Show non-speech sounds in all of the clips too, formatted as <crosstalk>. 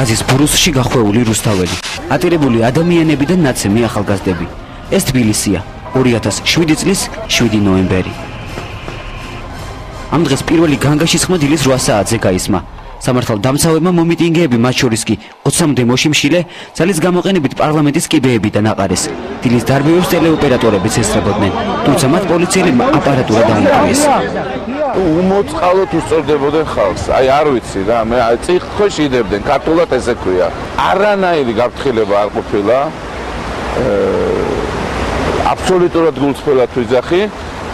გაზის ბრუსში გახვეული რუსთაველი ატირებული ადამიანები და ნაცემი ახალგაზრდები ეს თბილისია 2007 წლის 7 ნოემბერი ამ დღეს პირველი განგაშის ხმა დილის 8 საათზე გაისმა სამართალ დამცავებმა მომიტინგეები მათ შორის კი 20-მდე მოშიმშილე ძალის გამოყენებით პარლამენტის კიბეებიდან აყარეს. დილის დარბევებს ტელეოპერატორებიც ესწრებოდნენ, თუმცა მათ პოლიციელებმა აპარატურა დაიპყრეს. უმოწყალოდ უსწორდებოდნენ ხალხს. აი არ ვიცი რა, მე წიხქვეშ იდებდნენ, ქართულად ესე ქვია. არანაირი გაფრთხილება არ ყოფილა. აბსოლუტურად გულწრფელად ვიძახი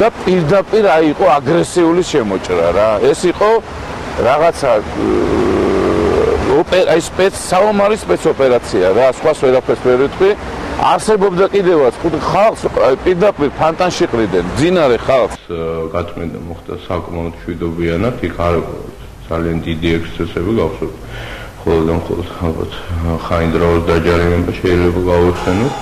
და პირდაპირ აი იყო აგრესიული შემოჭრა რა. ეს იყო რაღაცა ოპერა ის სპეც საომარი სპეცოპერაცია რა სხვას ვერაფერს ვერ ვიტყვი. არსებობდა კიდევაც ხალხს პირდაპირ ფანტანში ყრიდნენ. ძინარე ხალხს გაწმენდა მოხდა საკმაოდ შვიდობიანად იქ არ ძალიან დიდი ექსცესები გავხსოვთ. ხოლო და მხოლოდ ალბათ ხაინდრაოს დაჯარიმება შეიძლება გავუხსენოთ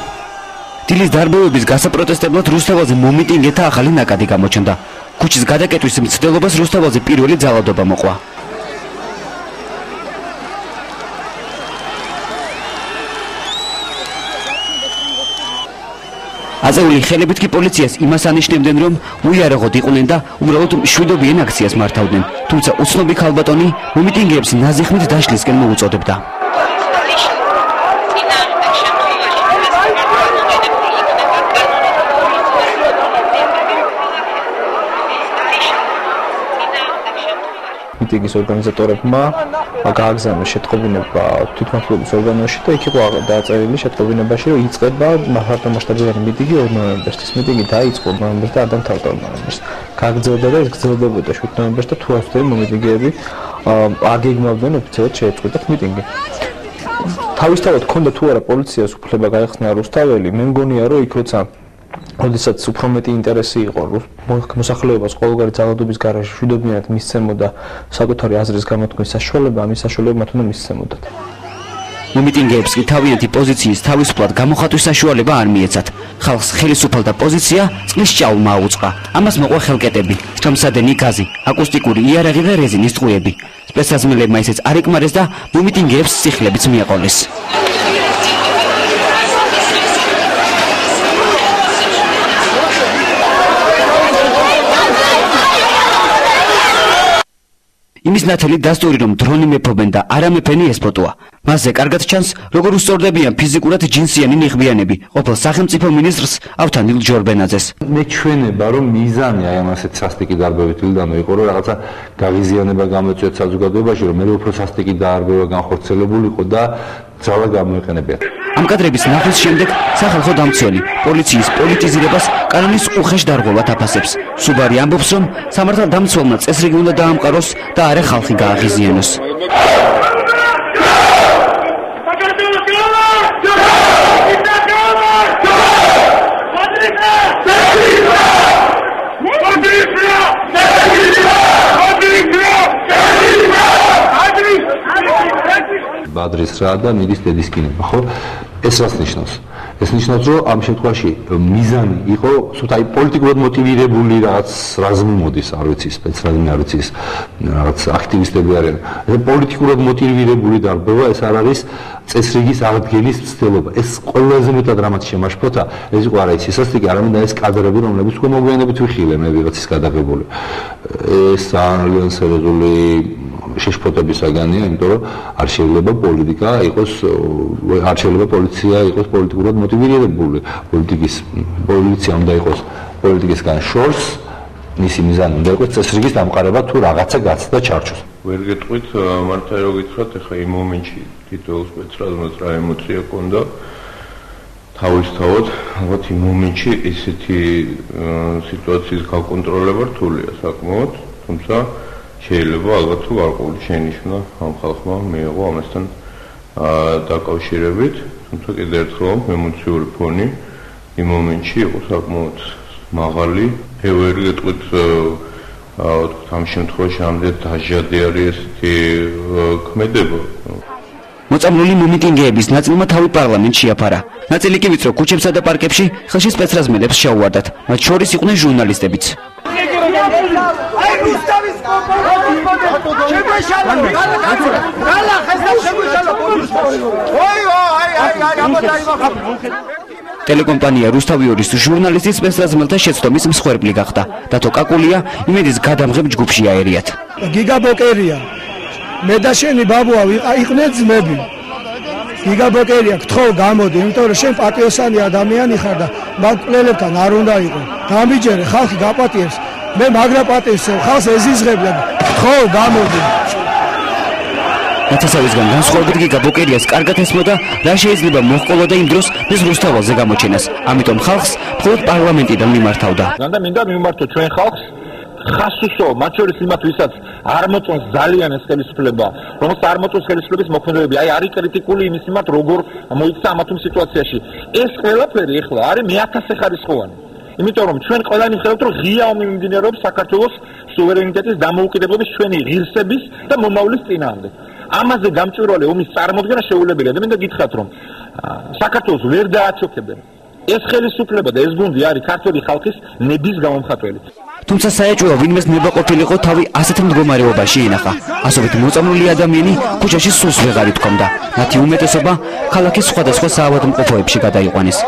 დილის დარბევების გასაპროტესტებლად რუსთავაზე მომიტინგეთა ახალი ნაკადი გამოჩნდა. ქუჩის გადაკეტვის მცდელობას რუსთავაზე პირველი ძალადობა მოყვა. აზეული ხელებით კი პოლიციას იმას ანიშნებდნენ, რომ უიარაღოდ იყვნენ და უბრალოდ შვიდობიან აქციას მართავდნენ. თუმცა უცნობი ქალბატონი მომიტინგეებს ნაზიხმით დაშლისკენ მოუწოდებდა. მიტინგის ორგანიზატორებმა გააგზავნეს შეტყობინება თვითმმართველობის ორგანოში და იქ იყო დაწერილი შეტყობინებაში რომ იწყება მართლმასშტაბიანი მიტინგი 2 ნოემბერს. ეს მიტინგი დაიწყო ნოემბერს და ადამთავრდა ნოემბერს. გააგრძელდა და ის გრძელდებოდა 7 ნოემბერს და თუ ასე მომიტინგეები აგეგმავდნენ ოფიციალურად შეეწყვეტათ მიტინგი. თავისთავად ქონდა თუ არა პოლიციას უფლება გაეხსნა რუსთაველი, მე მგონია რომ იქ როცა როდესაც უფრო მეტი ინტერესი იყო მოსახლეობას ყოველგვარი ძალადობის გარშე შვიდობიანად მისცემოდა საკუთარი აზრის გამოთქმის საშუალება, ამის საშუალება მათ უნდა მისცემოდათ. მომიტინგეებს კი თავიანთი პოზიციის თავისუფლად გამოხატვის საშუალება არ მიეცათ. ხალხს ხელისუფალდა პოზიცია წყლის ჭაულმა აუწყა. ამას მოყვა ხელკეტები, თრომსადენი გაზი, აკუსტიკური იარაღი და რეზინის ტყუები. სპეცსაზმელებმა ისეც არ ეკმარეს და მომიტინგეებს სიხლებიც მიაყოლეს. იმის ნათელი დასტური რომ დრონი მეფობენ და არა მეფენი ეს ფოტოა მასზე კარგად ჩანს როგორ უსწორდებიან ფიზიკურად ჯინსიანი ნიღბიანები. ყოფილ სახელმწიფო მინისტრს ავთანილ ჯორბენაძეს მე ჩვენება რომ მიზანი აი ამასეთ სასტიკი დარბევით ილდანო იყო რომ რაღაცა გავიზიანება გამოიწვიოთ საზოგადოებაში რომ მე უფრო სასტიკი დარბევა განხორციელებულიყო და ძალა გამოიყენებია. ამ კადრების ნახვის შემდეგ სახალხო დამცველი პოლიციის პოლიტიზირებას კანონის უხეშ დარღვევად აფასებს. სუბარი ამბობს, რომ სამართალ დამცველმა წესრიგი უნდა დაამყაროს და არა ხალხი გააღიზიანოს. ბადრის რა და მიდის დედისკინება, ხო? ეს რას ნიშნავს? ეს ნიშნავს, რომ ამ შემთხვევაში მიზანი იყო, სულ აი პოლიტიკურად მოტივირებული რაღაც რაზმი მოდის, არ ვიცი, სპეცრაზმი არ ვიცი, რაღაც აქტივისტები არიან. ეს პოლიტიკურად მოტივირებული დარბევა, ეს არ არის წესრიგის აღდგენის ცდილობა. ეს ყველაზე მეტად რამაც შემაშფოთა, ეს იყო არა იცი, სასტიკი არამედ ეს კადრები, რომლებიც მოგვიანებით ვიხილე მე ვიღაცის გადაღებული. ეს ძალიან სერიოზული შეშფოთების საგანია, იმიტომ რომ არ შეიძლება პოლიტიკა იყოს არ შეიძლება პოლიცია იყოს პოლიტიკურად მოტივირებული. პოლიტიკის პოლიცია უნდა იყოს პოლიტიკისგან შორს მისი მიზანი უნდა იყოს წესრიგის დამყარება თუ რაღაცა გაცდა ჩარჩოს. ვერ გეტყვით მართლა რო გითხრათ, ეხლა იმ მომენტში თითოეულ სპეცრაზმს რა ემოცია ქონდა თავისთავად, ალბათ იმ მომენტში ესეთი სიტუაციის გაკონტროლება რთულია საკმაოდ, თუმცა შეიძლება ალბათ თუ გარკვეული შენიშვნა ამ ხალხმა მიიღო ამასთან დაკავშირებით, თუმცა კიდევ ერთხელ ემოციური ფონი იმ მომენტში იყო საკმაოდ მაღალი. ევრე გეტყვით ამ შემთხვევაში ამდენ დაჟადი არის ესეთი ქმედება. მოწამლული მომიტინგეების ნაწილმა თავი პარლამენტში აფარა. ნაწილი კი ვიწრო ქუჩებსა და პარკებში ხელში სპეცრაზმელებს შეუვარდათ. მათ შორის იყვნენ ჟურნალისტებიც. აი რუსთავის კომპანია ტელეკომპანია რუსთავიორის ჟურნალისტის სპეცრაზმელთა შეცდომის მსხვერპლი გახდა. დათო კაკულია იმედის გადამღებ ჯგუფში აერიათ. გიგაბოკერია მე და შენი ბაბუა ვიყავი ძმები გიგაბოკერია გთხოვ გამოდი იმიტომ რომ შენ პატიოსანი ადამიანი ხარ და მაგკვლელებთან არ უნდა იყო გამიჯერე ხალხი გაპატიებს მე მაგრა პატიებს ხალხს ეზიზღებდა გთხოვ გამოდი ნათესავისგან განსხვავებით გიგაბოკერიას კარგად ესმოდა რა შეიძლება მოჰყოლოდა იმ დროს მის რუსთავაზე გამოჩენას. ამიტომ ხალხს მხოლოდ პარლამენტიდან მიმართავდა. და მინდა მიმართო ჩვენ ხალხს. ხასუსო მათ შორის იმათ ვისაც არ მოწონს ძალიან ეს ხელისუფლება რომელს არ მოწონს ხელისუფლების მოქმედებები აი არის კრიტიკული იმის იმათ როგორ მოიქცა ამათ იმ სიტუაციაში. ეს ყველაფერი ახლა არის მეათასე ხარისხოვანი იმიტომ რომ ჩვენ ყველანი ხედავთ რომ ღია ომი მიმდინარეობს საქართველოს სუვერენიტეტის დამოუკიდებლობის ჩვენი ღირსების და მომავლის წინააღმდეგ. ამაზე გამჭვირვალე ომის წარმოქმნა შეუძლებელია და მინდა გითხრათ რომ საქართველოს ვერ დააჩოქებენ. ეს ხელისუფლება და ეს გუნდი არის ქართული ხალხის ნების გამომხატველი. თუმცა საეჭვო ვინმეს ნება ყოფილიყო თავი ასეთ მდგომარეობაში ინახა. ასობით მოწამლული ადამიანი ქუჩაში სულს ვეღარ ითქონდა მათი უმეტესობა ქალაქის სხვადასხვა საავადმყოფოებში გადაიყვანეს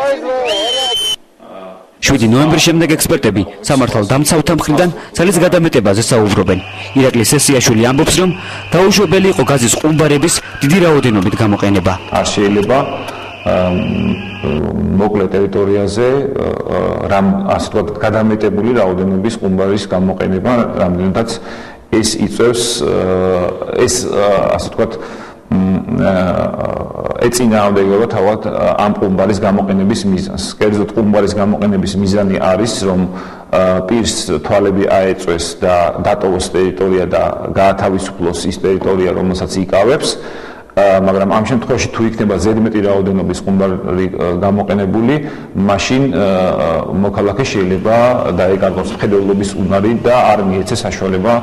7 ნოემბრის შემდეგ ექსპერტები სამართალ დამცავთა მხრიდან ძალის გადამეტებაზე საუბრობენ. ირაკლი სესიაშვილი ამბობს, რომ დაუშვებელი იყო გაზის ყუმბარების დიდი რაოდენობით გამოყენება. არ შეიძლება მოკლე ტერიტორიაზე რამ ასე ვთქვათ გადამეტებული რაოდენობის ყუმბარის გამოყენება რამდენადაც ეს იწევს ეს ასე ვთქვათ ეწინააღმდეგება თავად ამ ყუმბარის გამოყენების მიზანს. კერძოდ ყუმბარის გამოყენების მიზანი არის რომ პირს თვალები აეწვეს და დატოვოს ტერიტორია და გაათავისუფლოს ის ტერიტორია, რომელსაც იკავებს. მაგრამ ამ შემთხვევაში თუ იქნება ზედმეტი რაოდენობის ყუმბარი გამოყენებული, მაშინ მოქალაქე შეიძლება დაეკარგოს მხედველობის უნარი და არ მიეცეს საშუალება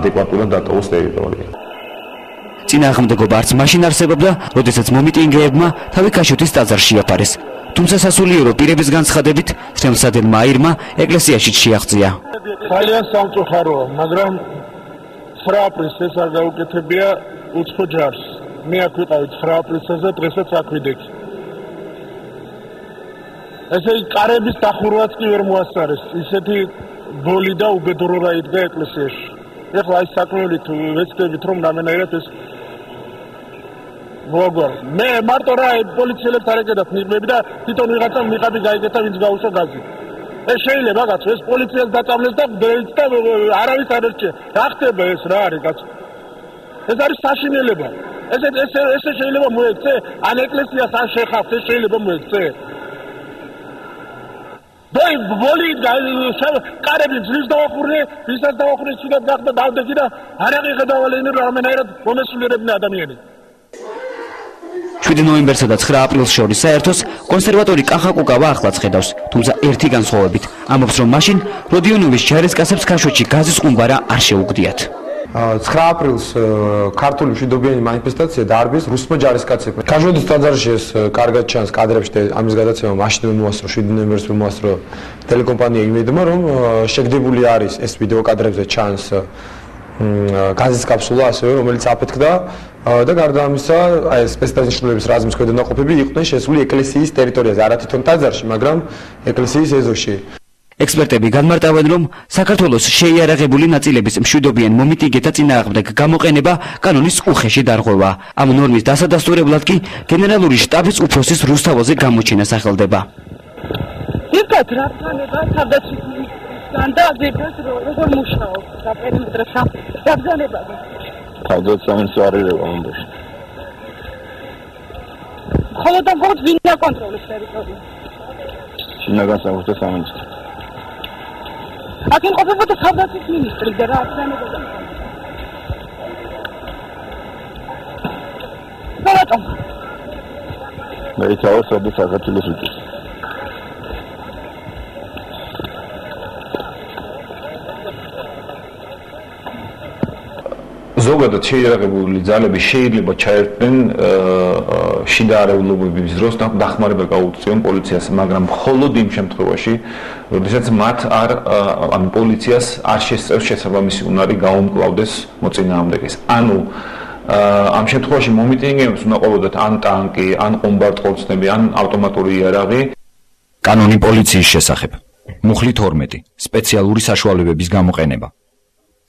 ადეკვატურად დატოვოს ტერიტორია. წინააღმდეგობა არც მაშინ არსებობდა, როდესაც მომიტინგეებმა თავი ქაშოთის ტაძარში აფარეს. თუმცა სასულიერო პირების განცხადებით, შემსადენ მაირმა ეკლესიაში შეაღწია. ძალიან სამწუხაროა, მაგრამ ფრაპრის ეს არ გაუკეთებია უცხო ჯარს. მე აქ ვიყავი 9 აპრილზე, დღესაც აქ ვიდექ. ესე იგი, კარების დახურვაც კი ვერ მოასწარეს. ისეთი ბოლი და უბედური რა იდგა ეკლესიაში. ეხლა აი საკმაოდ ვეცდებით რომ რამენაირად ეს როგორ? მე მარტო რა პოლიციელებს არ ეკეთებ ნიღმები და თვითონ ვიღაცა მიყაბი გაიგეთა ვინც გაუშვა გაზი. ეს შეიძლება კაცო ეს პოლიციას დაწამლეს და ბელც და არავის არ ერჩე. რა ხდება ეს? რა არის კაცო ეს არის საშინელება. ეს ეს ეს შეიძლება მოექცე ან ეკლესიას ან შეხავს ეს შეიძლება მოექცე. დაი ბოლი და კარები ძვის დაახურე ვისაც დაახურე შეიძლება გახდა დავდეგი და არ აღიხედავალენი რამენაირად მომესულიერებნი ადამიანები 7 ნოემბერსა და 9 აპრილს შორის საერთოს კონსერვატორი კახაკუკავა ახლაც ხედავს, თუმცა ერთი განსხვავებით, ამბობს რომ მაშინ როდიონოვის ჯარისკაცებს ქაშვეთში გაზის ყუმბარა არ შეუგდიათ. 9 აპრილს ქართული მშვიდობიანი მანიფესტაცია დაარბიეს რუსმა ჯარისკაცებმა. ქაშვეთის ტაძარში ეს კარგად ჩანს კადრებში და ამის გადაცემა მაშინ მოასწრო 7 ნოემბერს მოასწრო ტელეკომპანია იმედმა რომ შეგდებული არის ეს ვიდეო კადრებზე ჩანს გაზის კაფსულა ასევე რომელიც აფეთქდა და გარდა ამისა აი სპეცდაზნიშნულების რაზმის ქვედანაყოფები იყვნენ შესული ეკლესიის ტერიტორიაზე არა თვითონ ტაძარში მაგრამ ეკლესიის ეზოში. ექსპერტები განმარტავენ რომ საქართველოს შეიარაღებული ნაწილების მშვიდობიან მომიტინგეთა წინააღმდეგ გამოყენება კანონის უხეში დარღვევა. ამ ნორმის დასადასტურებლად კი გენერალური შტაბის უფროსის რუსთავოზე გამოჩენა სახელდება. იქაც რა თანება თავდაცვითი სტანდარტებს როგორ მუშაობს და პერიმეტრში საბრძანებაა თავდაც სამინისტრო არ ერევა მომდეში ხოლო და გოთ ვინ დაკონტროლებს ტერიტორია. შინაგან სამართლის სამინისტრო აქ იმყოფებოდა თავდაცვის მინისტრი და რა აცანებოდა ბატონო მე იცავ სადაც საქართველოს უწეს ზოგადად შეიარაღებული ძალები შეიძლება ჩაერთვენ შიდა არეულობების დროს და დახმარება გაუწიონ პოლიციას, მაგრამ მხოლოდ იმ შემთხვევაში, როდესაც მათ არ ან პოლიციას არ შესწევს შესაბამისი უნარი გაუმკლავდეს მოწინააღმდეგეს. ანუ ამ შემთხვევაში მომიტინგეებს უნდა ყოველდღე ან ტანკი, ან ყუმბარტყორცნები, ან ავტომატური იარაღი. კანონი პოლიციის შესახებ. მუხლი 12. სპეციალური საშუალებების გამოყენება.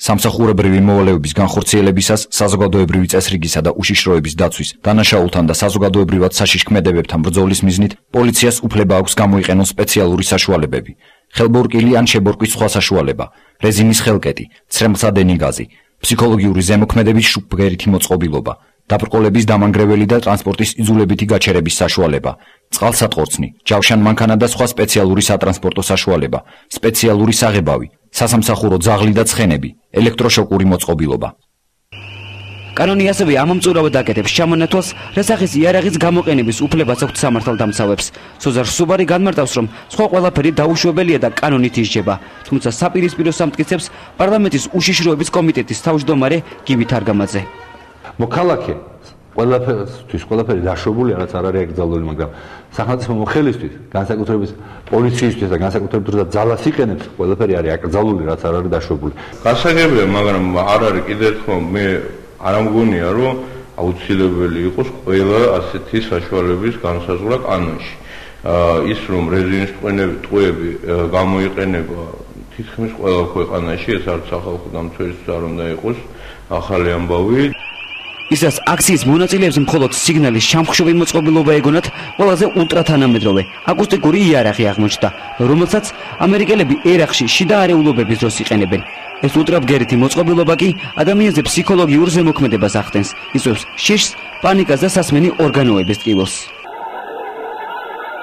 სამსახურებრივი მოვალეობის განხორციელებისას საზოგადოებრივი წესრიგისა და უშიშროების დაცვის დანაშაულთან და საზოგადოებრივად საშიშქმედებებთან ბრძოლის მიზნით პოლიციას უფლება აქვს გამოიყენოს სპეციალური საშუალებები. ხელბორკილი ან შებორკვის სხვა საშუალება რეზინის ხელკეტი ცრემლსადენი გაზი ფსიქოლოგიური ზემოქმედების შუბგერითი მოწყობილობა დაბრკოლების დამანგრეველი და ტრანსპორტის იძულებითი გაჩერების საშუალება წყალსატყორცნი ჯავშან მანქანა და სხვა სპეციალური სატრანსპორტო საშუალება სპეციალური საღებავი სასამსახურო ძაღლი და ცხენები ელექტროშოკური მოწყობილობა კანონი ასევე ამომწურავად აკეთებს ჩამონათვალს რასახის იარაღის გამოყენების უფლებას აქვს სამართალდამცავებს. სოზარ სუბარი განმარტავს, რომ სხვა ყველაფერი დაუშვებელია და კანონით ისჯება, თუმცა საპირისპირო სამტკიცებს პარლამენტის უშიშროების კომიტეტის თავმჯდომარე გივი თარგამაძე. მოქალაქე ყველაფერთვის ყველაფერი დაშვებული რაც არ არის აკრძალული მაგრამ სახელმწიფო მოხელისთვის განსაკუთრებით პოლიციისთვის და განსაკუთრებით როცა ძალას იყენებს ყველაფერი არის აკრძალული რაც არ არის დაშვებული. გასაგებია მაგრამ არ არის კიდევ ერთხელ მე არ ამგონია რომ აუცილებელი იყოს ყველა ასეთი საშუალების განსაზღვრა კანონში. ის რომ რეზინის ტყვეები გამოიყენება თითქმის ყველა ქვეყანაში ეს არც ახალ დამცველს არ უნდა იყოს ახალი ამბავი ისაც აქციის მონაწილეებს მხოლოდ სიგნალის შამხშობი მოწყობილობა ეგონათ ყველაზე ულტრათანამედროვე აკუსტიკური იარაღი აღმოჩნდა რომელსაც ამერიკელები ერახში შიდა არეულობების დროს იყენებენ. ეს ულტრაბგერითი მოწყობილობა კი ადამიანზე ფსიქოლოგიურ ზემოქმედებას ახდენს იწვევს შიშს პანიკას და სასმენი ორგანოების ტკივილს.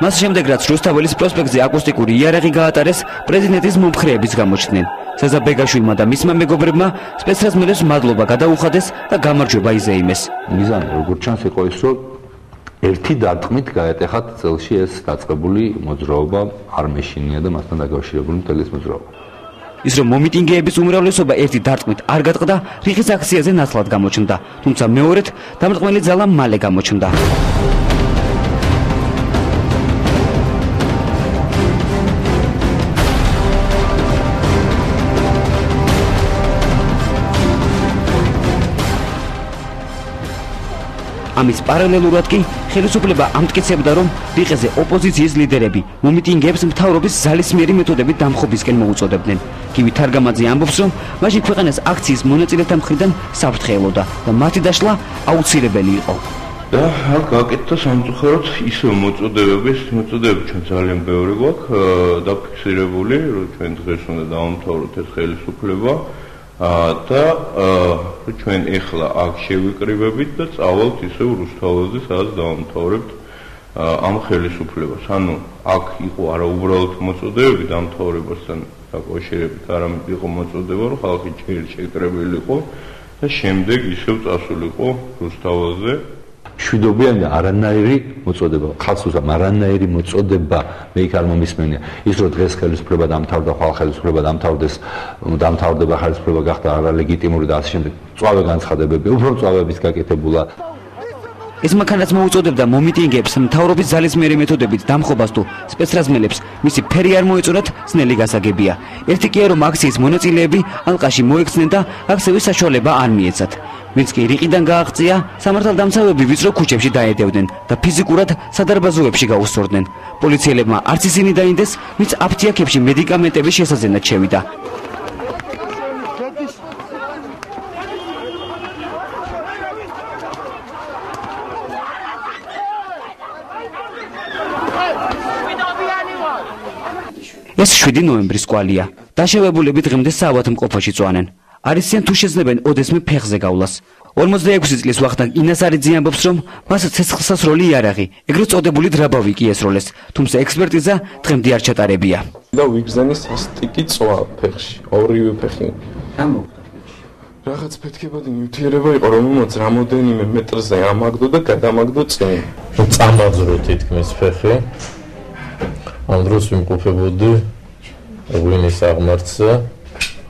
მას შემდეგ რაც რუსთაველის პროსპექტზე აკუსტიკური იარაღი გაატარეს პრეზიდენტის მომხრეების გამოჩნდნენ ზაზა ბეგაშვილმა და მისმა მეგობრებმა სპეცრაზმელებს მადლობა გადაუხადეს და გამარჯვება იზეიმეს. მიზანი როგორ ჩანს იყო ის, რომ ერთი დარტყმით გაეტეხათ წელში ეს დაწყებული მოძრაობა არ მეშინია და მასთან დაკავშირებული მთელი ეს მოძრაობა. ის რომ მომიტინგეების უმრავლესობა ერთი დარტყმით არ გატყდა, რიხის აქციაზე ნაცვლად გამოჩნდა, თუმცა მეორედ დამრტყმელი ძალა მალე გამოჩნდა. ამის პარალელურად კი ხელისუფლება ამტკიცებდა რომ რიყეზე ოპოზიციის ლიდერები მომიტინგეებს მთავრობის ძალისმიერი მეთოდებით დამხობისკენ მოუწოდებდნენ. კივი თარგამაძე ამბობს რომ მაშინ ქვეყანას აქციის მონაწილეთა მხრიდან საფრთხეელოდა და მათი დაშლა აუცილებელი იყო. და აქ გაკეთდა სამწუხაროდ ისო მოწოდებების მოწოდებები ჩვენ ძალიან ბევრი გვაქვს დაფიქსირებული რომ ჩვენ დღეს უნდა დავამთავროთ ეს ხელისუფლება და ჩვენ ეხლა აქ შევიკრიბებით და წავალთ ისევ რუსთაველზე, სადაც დავამთავრებთ ამ ხელისუფლებას. ანუ აქ იყო არა უბრალოდ მოწოდებები დამთავრებასთან დაკავშირებით, არამედ იყო მოწოდება, რომ ხალხი ჯერ შეკრებილიყო და შემდეგ ისევ წასულიყო რუსთაველზე. შვიდობიან და არანაირი მოწოდება. ხალხს უსა არანაირი მოწოდება. მე იქ არ მომისმენია. ის რომ დღეს ხელისუფლება დამთავრდა ხალხ ხელისუფლება დამთავრდეს დამთავრდება ხელისუფლება გახდა არალეგიტიმური და ასე შემდეგ. წვავე განცხადებები. უფრო წვავების გაკეთებულა. ეს მანქანაც მოუწოდებდა მომიტინგებს მთავრობის ძალისმიერი მეთოდებით დამხობას თუ სპეცრაზმელებს. მისი ფერი არ მოეწონათ ძნელი გასაგებია. ერთი კი რომ აქციის მონაწილეები ალყაში მოექცნენ და აქციის საშუალება არ მიეცათ ვინც კი რიყიდან გააღწია, სამართალდამცავები ვიწრო ქუჩებში დაედევდნენ და ფიზიკურად სადარბაზოებში გაუსწორდნენ. პოლიციელებმა არც ისინი დაინდეს, ვინც აფთიაქებში მედიკამენტების შესაძენად შევიდა. ეს 7 ნოემბრის კვალია. დაშავებულები დღემდე საავადმყოფოში წვანენ. არისიან თუ შეძლებენ ოდესმე ფეხზე გავლას. 46 წლის ვახტანგ ინასარიძე ამბობს რომ მას ცეცხლსასროლი იარაღი ეგრეთ წოდებული დრაბავი კი ესროლეს თუმცა ექსპერტიზა დღემდე არ ჩატარებია. და ვიგზანის სტიკი წვა ფეხში ორივე ფეხი. რაღაც ფეთქებადი ნიუთიერება იყო რომელმაც რამოდენიმე მეტრზე ამაგდო და გადამაგდო წინ. წამაძრო თითქმის ფეხი. ამ დროს ვიმყოფებოდი ღვინის აღმართზე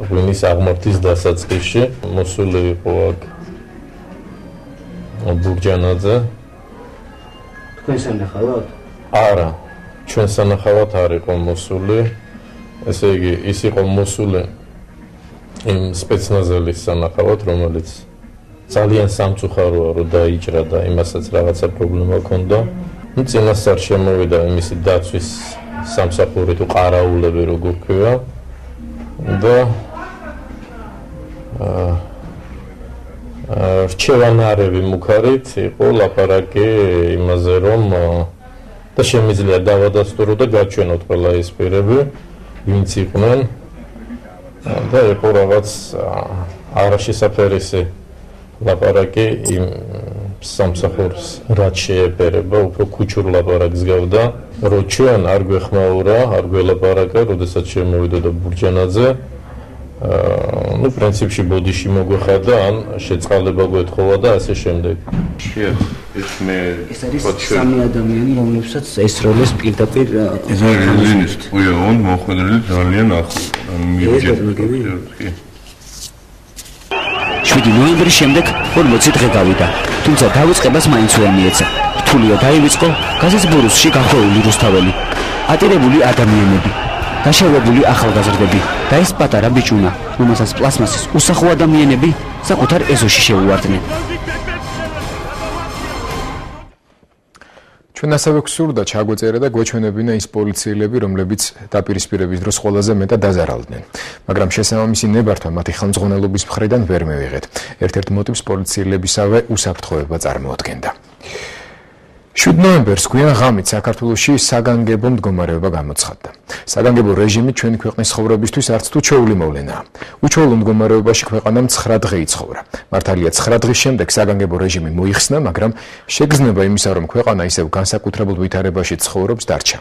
ღვინის აღმართის დასაწყისში მოსული იყო აქ ბურჯანაძე. თქვენ სანახავთ? არა. ჩვენ სანახავთ არ იყო მოსული. ესე იგი, ის იყო მოსული იმ სპეცნაზელის სანახავთ, რომელიც ძალიან სამწუხაროა რომ დაიჭრა და იმასაც რაღაცა პრობლემა ჰქონდა. ну წინასწარ შემოვიდა იმისი დაცვის სამსახური თუ ყარაულები როგორ ქვია და რჩევანარები მუქარით იყო ლაპარაკი იმაზე რომ და შემიძლია დავადასტურო და გაჩვენოთ ყველა ეს პირები ვინც იყვნენ. და იყო რაღაც არაშესაფერისი ლაპარაკი იმ სამსახურს რაც შეეპერება უფრო ქუჩურ ლაპარაკს გავდა. რომ ჩვენ არ გვეხმაურა არ გველაპარაკა როდესაც შემოვიდა და ბურჯანაძე ну პრინციპში ბოდიში მოგვეხადა ან შეწყალება გვეთხოვა და ასე შემდეგ. ეს მე ეს არის სამი ადამიანი რომლებსაც ეს როლეს პირდაპირ ეს არის ყუია on მოხვედრილი ძალიან ახლო. მიუჯეთ. 7 ნოემბრის შემდეგ 40 დღე გავიდა, თუმცა დაიწყებას მაინც ვერ მიეცა. რთულია დაივიწყო გაზის ბურუსში გახვეული რუსთაველი. ატირებული ადამიანები, დაშავებული ახალგაზრდები და ეს პატარა ბიჭუნა, რომელსაც პლასმასის უსახო ადამიანები საკუთარ ეზოში შეუვარდნენ. ჩვენ ასევე გსურდა ჩაგვეწერა და გვეჩვენებინა ის პოლიციელები, რომლებიც დაპირისპირების დროს ყველაზე მეტად დაზარალდნენ. მაგრამ შესაბამისი ნებართვა მათი ხელმძღვანელობის მხრიდან ვერ მივიღეთ. ერთ-ერთ მოტივს პოლიციელებისავე უსაფრთხოება წარმოადგენდა. 7 ნოემბერს გვიან ღამით საქართველოსში საგანგებო მდგომარეობა გამოცხადდა. საგანგებო რეჟიმი ჩვენი ქვეყნის ცხოვრებისთვის არც თუ ჩვეული მოვლენაა. უჩვეულო მდგომარეობაში ქვეყანამ 9 დღე იცხოვრა. მართალია 9 დღის შემდეგ საგანგებო რეჟიმი მოიხსნა, მაგრამ შეგრძნება იმისა, რომ ქვეყანა ისევ განსაკუთრებულ ვითარებაში ცხოვრობს, დარჩა.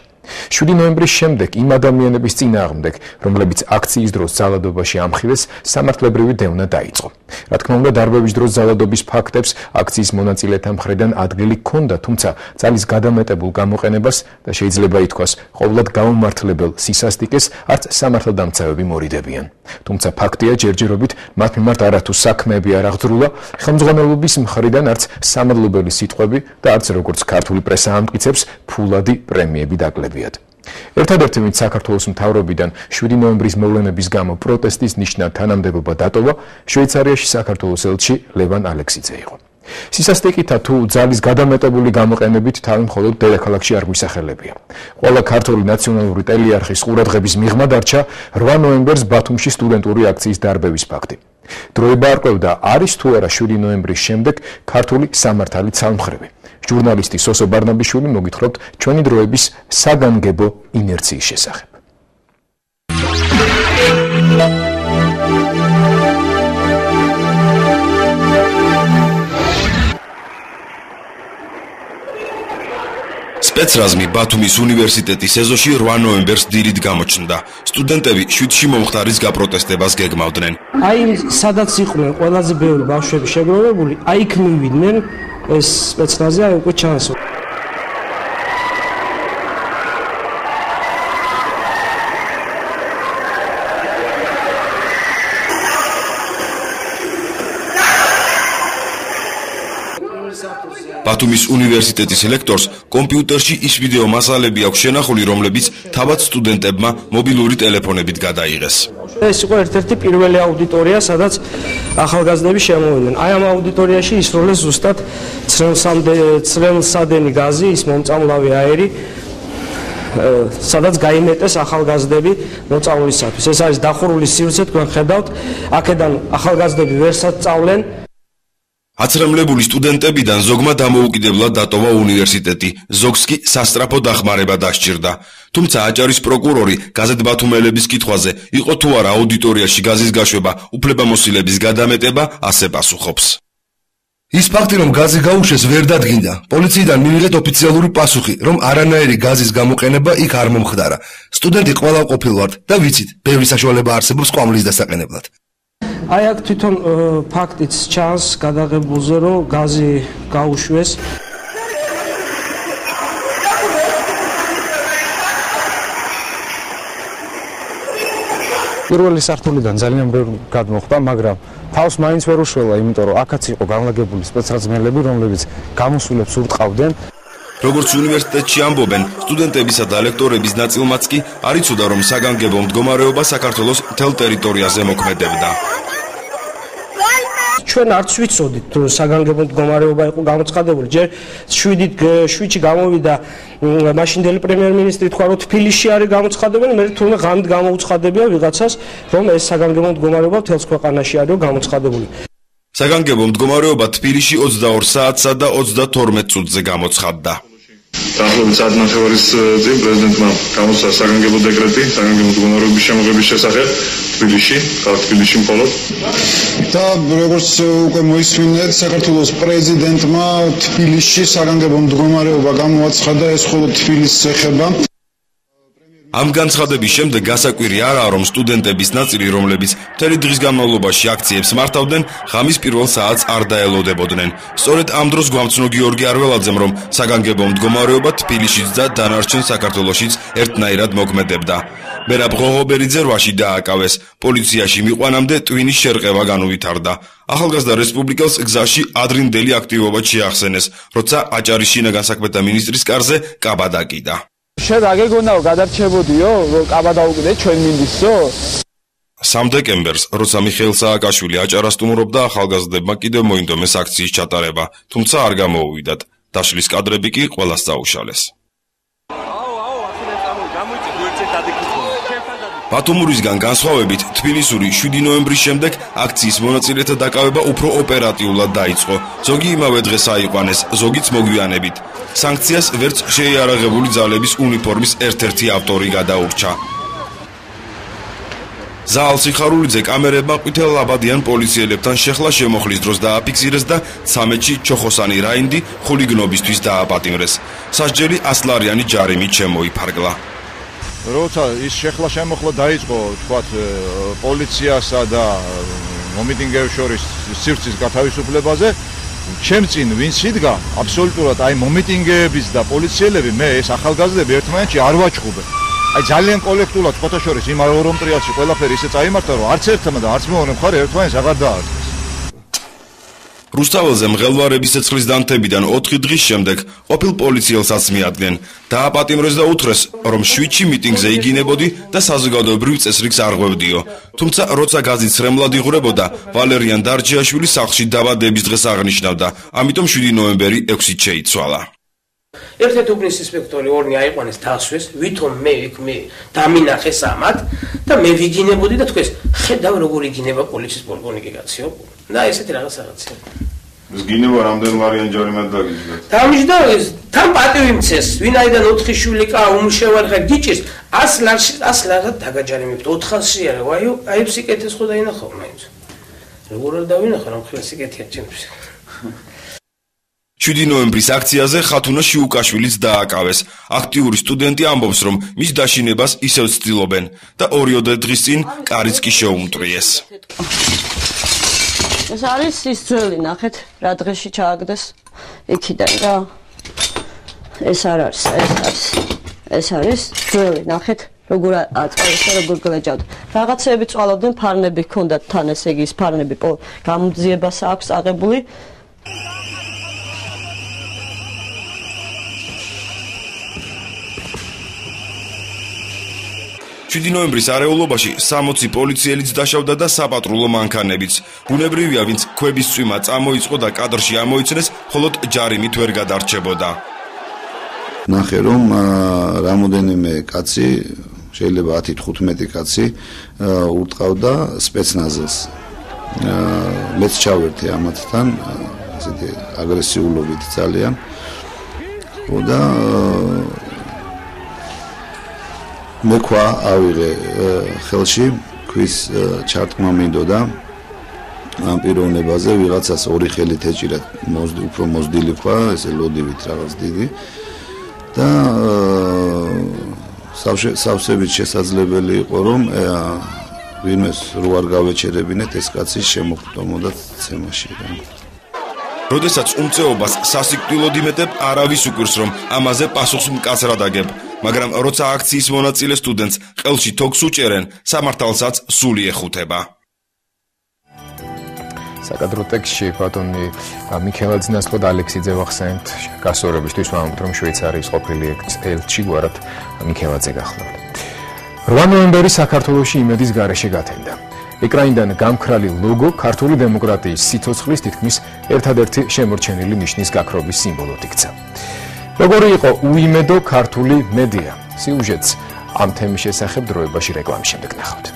7 ნოემბრის შემდეგ იმ ადამიანების წინააღმდეგ, რომლებიც აქციის დროს ძალადობაში ამხილეს, სამართლებრივი დევნა დაიწყო. რა თქმა უნდა, დარბების დროს ძალადობის ფაქტებს აქციის მონაწილეთა მხრიდან ადგილი ჰქონდა, თუმცა ძალის გადამეტებულ გამოყენებას და შეიძლება ითქვას, ყოვლად გაუმართლებელ სისასტიკეს არც სამართალდამცავები მორიდებიან. თუმცა ფაქტია, ჯერჯერობით მათ მიმართ არათუ საქმეები არ აღძრულა, ხელმძღვანელობის მხრიდან არც სამადლობელი სიტყვები და არც როგორც ქართული პრესა ამტკიცებს, ფულადი პრემიები დაკლებიათ. ერთადერთი ვინც საქართველოს მთავრობიდან 7 ნოემბრის მოვლენების გამო პროტესტის ნიშნად თანამდებობა დატოვა, შვეიცარიაში საქართველოს ელჩი ლევან ალექსიძე იყო. სისასტიკითა თუ ძალის გადამეტებული გამოყენებით თავი მხოლოდ დედაქალაქში არ გვისახელებია. ყველა ქართული ნაციონალური ტელეარხის ყურადღების მიღმა დარჩა 8 ნოემბერს ბათუმში სტუდენტური აქციის დარბევის ფაქტი. დროება არკვევდა არის თუ არა 7 ნოემბრის შემდეგ ქართული სამართალი ცალმხრები. ჟურნალისტი სოსო ბარნაბიშვილი მოგითხრობთ ჩვენი დროების საგანგებო ინერციის შესახებ. სპეცრაზმი ბათუმის უნივერსიტეტის ეზოში 8 ნოემბერს დილით გამოჩნდა. სტუდენტები 7-ში მომხდარის გაპროტესტებას გეგმავდნენ. აი სადაც იყვნენ ყველაზე ბევრი ბავშვები შეგროვებული, აი იქ მივიდნენ ეს სპეცნაზია უკვე ჩანს. ბათუმის უნივერსიტეტის ლექტორს კომპიუტერში ის ვიდეო მასალები აქვს შენახული, რომლებიც თავად სტუდენტებმა მობილური ტელეფონებით გადაიღეს. ეს იყო ერთ-ერთი პირველი აუდიტორია, სადაც ახალგაზრდები შემოვიდნენ. აი ამ აუდიტორიაში ისროლეს ზუსტად ცრემლსადენი გაზი, ის მომწამლავი აერი სადაც გაიმეტეს ახალგაზრდები მოწამვლისათვის. ეს არის დახურული სივრცე, თქვენ ხედავთ, აქედან ახალგაზრდები ვერსად წავლენ. აცრემლებული სტუდენტებიდან ზოგმა დამოუკიდებლად დატოვა უნივერსიტეტი, ზოგს კი სასტრაფო დახმარება დასჭირდა. თუმცა აჭარის პროკურორი გაზეთ ბათუმელების კითხვაზე, იყო თუ არა აუდიტორიაში გაზის გაშვება, უფლებამოსილების გადამეტება, ასე პასუხობს. ის ფაქტი, რომ გაზი გაუშვეს, ვერ დადგინდა. პოლიციიდან მიიღეთ ოფიციალური პასუხი, რომ არანაირი გაზის გამოყენება იქ არ მომხდარა. სტუდენტი ყველა ყოფილვართ და ვიცით, ბევრი საშუალება არსებობს ყვამლის დასაყენებლად. აი აქ თვითონ ფაქტიც ჩანს გადაღებულზე რომ გაზი გაუშვეს პირველი სართულიდან ძალიან ბევრი გადმოხდა, მაგრამ თავს მაინც ვერ უშველა, იმიტომ რომ აქაც იყო განლაგებული სპეცრაზმელები, რომლებიც გამოსულებს ურტყავდნენ. როგორც უნივერსიტეტში ამბობენ, სტუდენტებისა და ლექტორების ნაწილმაც კი არ იცოდა, რომ საგანგებო მდგომარეობა საქართველოს მთელ ტერიტორიაზე მოქმედებდა. ჩვენ არც ვიცოდით თუ საგანგებო მდგომარეობა იყო გამოცხადებული. ჯერ 7-ით 7-ში გამოვიდა მაშინდელი პრემიერ-მინისტრი თქვა რომ თბილისში არის გამოცხადებული, მე თუნდაც ღამით გამოუცხადებია ვიღაცას, რომ ეს საგანგებო მდგომარეობა მთელს ქვეყანაში არის გამოცხადებული. საგანგებო მდგომარეობა თბილისში 22 საათსა და 32 წუთზე გამოცხადდა. დაახლოებით საათ ნახევარის წინ პრეზიდენტმა გამოსცა საგანგებო დეკრეტი საგანგებო მდგომარეობის შემოღების შესახებ თბილისში, ქალაქ თბილისში მხოლოდ. და როგორც უკვე მოისმინეთ, საქართველოს პრეზიდენტმა თბილისში საგანგებო მდგომარეობა გამოაცხადა, ეს მხოლოდ თბილისს ეხება. ამ განცხადების შემდეგ გასაკვირი არაა, რომ სტუდენტების ნაწილი, რომლებიც მთელი დღის განმავლობაში აქციებს მართავდნენ, ღამის პირველ საათს არ დაელოდებოდნენ. სწორედ ამ დროს გვამცნო გიორგი არველაძემ, რომ საგანგებო მდგომარეობა თბილისშიც და დანარჩენ საქართველოსშიც ერთნაირად მოქმედებდა. მერაბ ღოღობერიძე რვაში დააკავეს. პოლიციაში მიყვანამდე ტვინის შერყევა განუვითარდა. ახალგაზრდა რესპუბლიკელს გზაში ადრინდელი აქტივობა შეახსენეს, როცა აჭარის შინაგან საქმეთა მინისტრის კარზე კაბა დაკიდა. შენ რა გეგონაო? გადარჩებოდიო? კაბა დაუკიდე ჩვენ მინდისო? 3 დეკემბერს როცა მიხეილ სააკაშვილი აჭარას სტუმრობდა ახალგაზრდებმა კიდევ მოინდომეს აქციის ჩატარება თუმცა არ გამოუვიდათ დაშლის კადრები კი ყველას წაუშალეს ბათუმურისგან განსხვავებით თბილისური 7 ნოემბრის შემდეგ აქციის მონაწილეთა დაკავება უფრო ოპერატიულად დაიწყო ზოგი იმავე დღეს აიყვანეს ზოგიც მოგვიანებით სანქციას ვერც შეიარაღებული ძალების უნიფორმის ერთ-ერთი ავტორი გადაურჩა. ზაალ სიხარულიძე კამერებმა ყვითელ აბადიან პოლიციელებთან შეხლა შემოხლის დროს დააფიქსირეს და სამეთში ჩოხოსანი რაინდი ხულიგნობისთვის დააპატიმრეს. სასჯელი 100 ლარიანი ჯარიმით შემოიფარგლა. როცა ის შეხლა შემოხლა დაიწყო, თქვათ, პოლიციასა და მომიტინგეებს შორის სივრცის გათავისუფლებაზე, ჩემ წინ ვინც იდგა აბსოლუტურად აი მომიტინგეების და პოლიციელები მე ეს ახალგაზრდები ერთმანეთში არ ვაჩხუბე. აი ძალიან კოლექტიურად ფოტოშორის იმ ორომ ტრიალში ყველაფერი ისე წაიმართა რომ არც ერთმა და არც მეორე მხარე ერთმანეთს აღარ დაარწმუნეს რუსთაველზე მღელვარების ცეცხლის დანთებიდან 4 დღის შემდეგ ყოფილ პოლიციელსაც მიადგნენ. დააპატიმრეს და უთხრეს, რომ შვიდში მიტინგზე იგინებოდი და საზოგადოებრივ წესრიგს არღვევდიო. თუმცა როცა გაზის რემლად იღურებოდა, ვალერიან დარჯიაშვილი სახლში დაბადების დღეს აღნიშნავდა. ამიტომ 7 ნოემბერი 6-ით შეიცვალა. ერთ-ერთი უბნის ინსპექტორი ორნი აიყვანეს დასვეს, ვითომ მე იქ მე დამინახეს ამათ და მე ვიგინებოდი და თქვენ ხედავ როგორ იგინება პოლიციის პოლკოვნიკი კაციო. და ესეთი რაღაც რაღაცა. ეს გინევა რამდენ ლარიან ჯარიმად დაგიჯდათ? დამიჯდა ეს თან პატივი მცეს, ვინაიდან 4 შვილი კა უმშევარ ხა გიჭირს 100 ლარში 100 ლარად დაგაჯარიმებთ 400 არა, ვაიო, აი ფსიკეთის ხო დაინახავ მაინც. როგორ არ დავინახა რომ ხელ სიკეთია ჩემს. 7 ნოემბრის აქციაზე ხათუნა შიუკაშვილიც დააკავეს. აქტიური სტუდენტი ამბობს, რომ მის დაშინებას ისევ ცდილობენ და ორიოდე დღის წინ კარიც კი შეუმტრიეს. ეს არის ის ძველი ნახეთ რა დღეში ჩააგდეს იქიდან რა ეს არ არის ეს არის ეს არის ძველი ნახეთ როგორ აწევს და როგორ გლეჯავთ რაღაცეები წვალობდნენ ფარნები ჰქონდათ თან ესე იგი ის ფარნები გამოძიებას აქვს აღებული 7 ნოემბრის არეულობაში 60 პოლიციელიც დაშავდა და საპატრულო მანქანებიც. ბუნებრივია, ვინც ქვების წვიმა წამოიწყო და კადრში ამოიცნეს, ხოლოდ ჯარიმით ვერ გადარჩებოდა. ნახე რომ რამოდენიმე კაცი, შეიძლება 10-15 კაცი ურტყავდა სპეცნაზელს. მეც ჩავერთე ამათთან, ესეთი აგრესიულობით ძალიან. ხო და მე ყვა ავიღე ხელში ქვის ჩარტყმა მინდოდა. ამ პიროვნებაზე ვიღაცას ორი ხელით ეჭირა მოზდი უფრო მოზდილი ყვა ესე ლოდივით რაღაც დიდი. და სავსე სავსებით შესაძლებელი იყო რომ ვინმეს რო არ გავეჩერებინეთ ეს კაცი შემოხტომოდა ცემაში რა როდესაც უმწეობას სასიკვდილოდ იმეტებ არავის უკვირს რომ ამაზე პასუხს მკაცრად აგებ მაგრამ როცა აქციის მონაწილე სტუდენტს ყელში თოქს უჭერენ, სამართალსაც სული ეხუთება. საკადრო ტექსტში ბატონი მიქელაძინას და ალექსიძე ვახსენთ გასორებისთვის ვამბობთ რომ შვეიცარიის ყოფილი ელჩი გვარად მიქელაძე გახლავთ 8 ნოემბერი საქართველოსში იმედის გარეშე გათენდა ეკრანიდან გამქრალი ლოგო ქართული დემოკრატიის სიცოცხლის თითქმის ერთადერთი შემორჩენილი ნიშნის გაქრობის სიმბოლოდ იქცა. როგორი იყო უიმედო ქართული მედია? სიუჟეტს ამ თემის შესახებ დროებაში რეკლამის შემდეგ ნახავთ.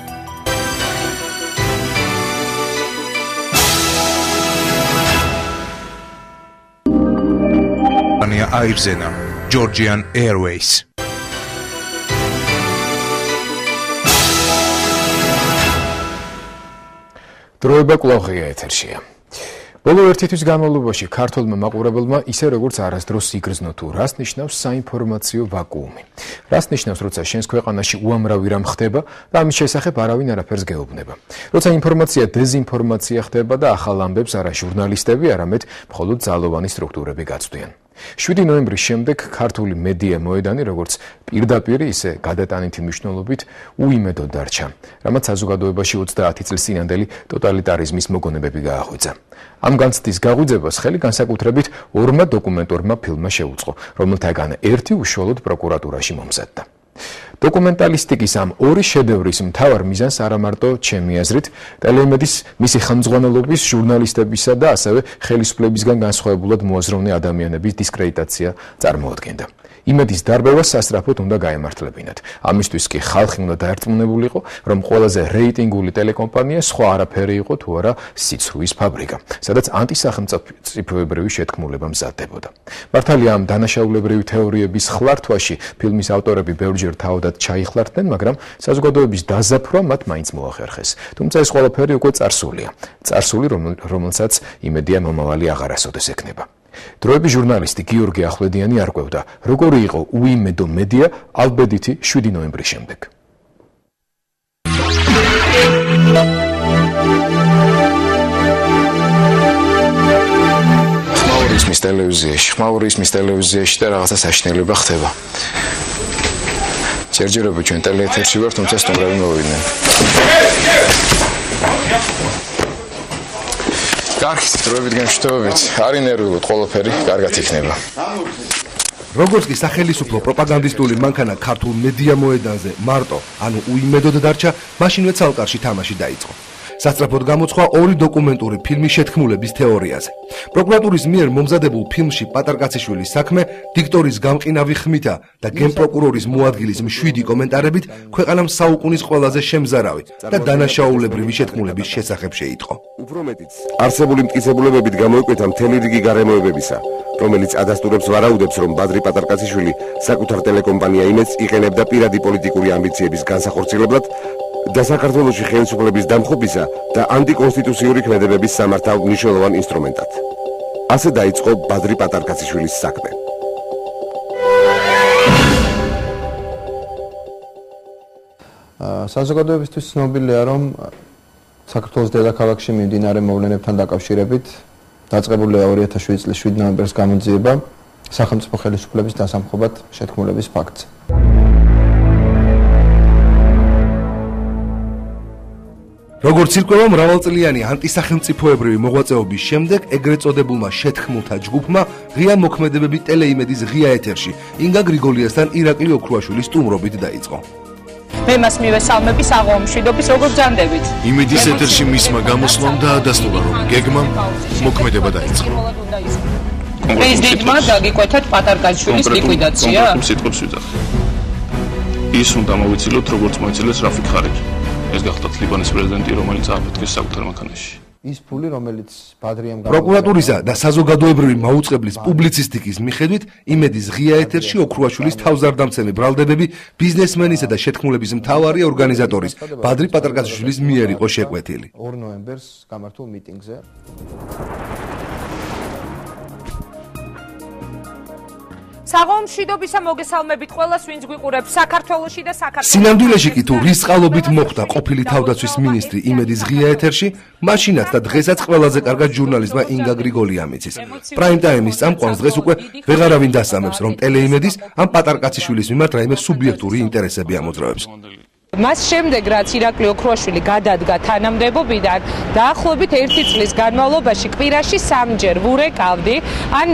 ანია აირზენა Georgian Airways დროება კვლავღია ეთერშია. ბოლო ერთი თვის განმავლობაში ქართულმა მაყურებელმა ისე როგორც არასდროს იგრძნო თუ რას ნიშნავს საინფორმაციო ვაკუუმი. რას ნიშნავს, როცა შენს ქვეყანაში უამრავი რამ ხდება და ამის შესახებ არავინ არაფერს გეუბნება. როცა ინფორმაცია დეზინფორმაცია ხდება და ახალ ამბებს არა ჟურნალისტები, არამედ მხოლოდ ძალოვანი სტრუქტურები გაცდიან. 7 ნოემბრის შემდეგ ქართული მედია მოედანი როგორც პირდაპირ ისე გადატანითი მნიშვნელობით უიმედო დარჩა. რამაც საზოგადოებაში 30 წლის წინანდელი ტოტალიტარიზმის მოგონებები გააღვიძა. ამ განცდის გაღვიძებას ხელი განსაკუთრებით ორმა დოკუმენტურმა ფილმმა შეუწყო, რომელთაგან ერთი უშუალოდ პროკურატურაში მომზადდა. დოკუმენტალისტიკის ამ ორი შედევრის მთავარ მიზანს არა მარტო ჩემი აზრით ტელემედის მისი ხელმძღვანელობის ჟურნალისტებისა და ასევე ხელისუფლებისგან განსხვავებულად მოაზროვნე ადამიანების დისკრედიტაცია წარმოადგენდა. იმედის დარბევა სასწრაფოდ უნდა გაემართლებინათ. ამისთვის კი ხალხი უნდა დაერწმუნებულიყო, რომ ყველაზე რეიტინგული ტელეკომპანია სხვა არაფერი იყო თუ არა სიცრუის ფაბრიკა, სადაც ანტისახელმწიფოებრივი შეთქმულება მზადდებოდა. მართალია ამ დანაშაულებრივი თეორიების ხლართვაში ფილმის ავტორები ბევრჯერ თავდად ჩაიხლარდნენ, მაგრამ საზოგადოების დაზაფრვა მათ მაინც მოახერხეს. თუმცა ეს ყველაფერი უკვე წარსულია. წარსული, რომელსაც იმედია მომავალი აღარასოდეს ექნება. დროების ჟურნალისტი გიორგი ახვლედიანი არკვევდა, როგორი იყო უიმედო მედია ალბედითი 7 ნოემბრის შემდეგ. ხმაურისმის ტელევიზიაში, ხმაურისმის ტელევიზიაში და რაღაცა საშინელება ხდება. ჯერჯერობით ჩვენ ტელეეთერში ვართ, თუმცა სტუმრები მოვიდნენ. კარგი, დროებით განშტოებით, არი ნერვიულად ყველაფერი კარგად იქნება. როგორც კი სახელმწიფო პროპაგანდისტული მანქანა ქართულ მედია მოედანზე მარტო, ანუ უიმედოდ დარჩა, მაშინვე ცალკარში თამაში დაიწყო. სასწრაფოდ გამოცხვა ორი დოკუმენტური ფილმის შეთქმულების თეორიაზე. პროკურატურის მიერ მომზადებულ ფილმში პატარკაციშვილის საქმე დიქტორის გამყინავი ხმითა და გენპროკურორის მოადგილის მშვიდი კომენტარებით ქვეყანამ საუკუნის ყველაზე შემზარავი და დანაშაულებრივი შეთქმულების შესახებ შეიტყო. უფრო მეტიც, არსებული მტკიცებულებებით გამოიკვეთა მთელი რიგი გარემოებებისა, რომელიც ადასტურებს ვარაუდებს, რომ ბადრი პატარკაციშვილი საკუთარ ტელეკომპანია იმედს იყენებდა პირადი პოლიტიკური ამბიციების განსახორციელებლად და საქართველოსი ხელისუფლების დამხობისა და ანტიკონსტიტუციური ქმედებების სამართავ მნიშვნელოვან ინსტრუმენტად. ასე დაიწყო ბადრი პატარკაციშვილის საქმე. საზოგადოებისთვის ცნობილია, რომ საქართველოს დედაქალაქში მიმდინარე მოვლენებთან დაკავშირებით დაწყებულია 2007 წლის 7 ნოემბერს გამოძიება სახელმწიფო ხელისუფლების დასამხობად შეთქმულების ფაქტზე. როგორც ირკვევა მრავალწლიანი ანტისახელმწიფოებრივი მოღვაწეობის შემდეგ ეგრეთ წოდებულმა შეთქმულთა ჯგუფმა ღია მოქმედებები ტელეიმედის ღია ეთერში ინგა გრიგოლიასთან ირაკლი ოქრუაშვილის სტუმრობით დაიწყო. მე მას მივესალმები საღამომშვიდობის როგორ ჯანდებით. იმედის ეთერში მისმა გამოსვლამ დაადასტურა რომ გეგმამ მოქმედება დაიწყო. პრეზიდენტმა დაგიკვეთათ პატარკაშვილის ლიკვიდაცია? კონკრეტულ სიტყვებს ვიძახ. ის უნდა მოვიცილოთ როგორც მოიცილეს რაფიკ ხარიჯი. ეს გახლავთ ლიბანის პრეზიდენტი, რომელიც აფეთქეს საკუთარ მანქანაში. ის ფული, რომელიც ბადრიამ პროკურატურისა და საზოგადოებრივი მაუწყებლის პუბლიცისტიკის მიხედვით, იმედის ღია ეთერში ოქრუაშვილის თავზარდამცემი ბრალდებები ბიზნესმენისა და შეთქმულების მთავარი ორგანიზატორის ბადრი პატრკაციშვილის მიერ იყო შეკვეთილი. 2 ნოემბერს გამართულ მიტინგზე საღამომშვიდობისა მოგესალმებით ყველას, ვინც გვიყურებს საქართველოსში და საქართველოს. სინამდვილეში კი თუ რის წყალობით მოხდა ყოფილი თავდაცვის მინისტრი იმედი ზღია ეთერში, მაშინაც და დღესაც ყველაზე კარგად ჟურნალისტმა ინგა გრიგოლიამ იცის. პრაიმ ტაიმის წამყვანს დღეს უკვე ვეღარავინ დასამებს, რომ ტელეიმედის ამ პატარკაციშვილის მიმართ რაიმე სუბიექტური ინტერესები ამოძრავებს. მას შემდეგ რაც ირაკლი ოქროშვილი გადადგა თანამდებობიდან დაახლოებით 1 წლის განმავლობაში კვირაში სამჯერ ვურეკავდი ან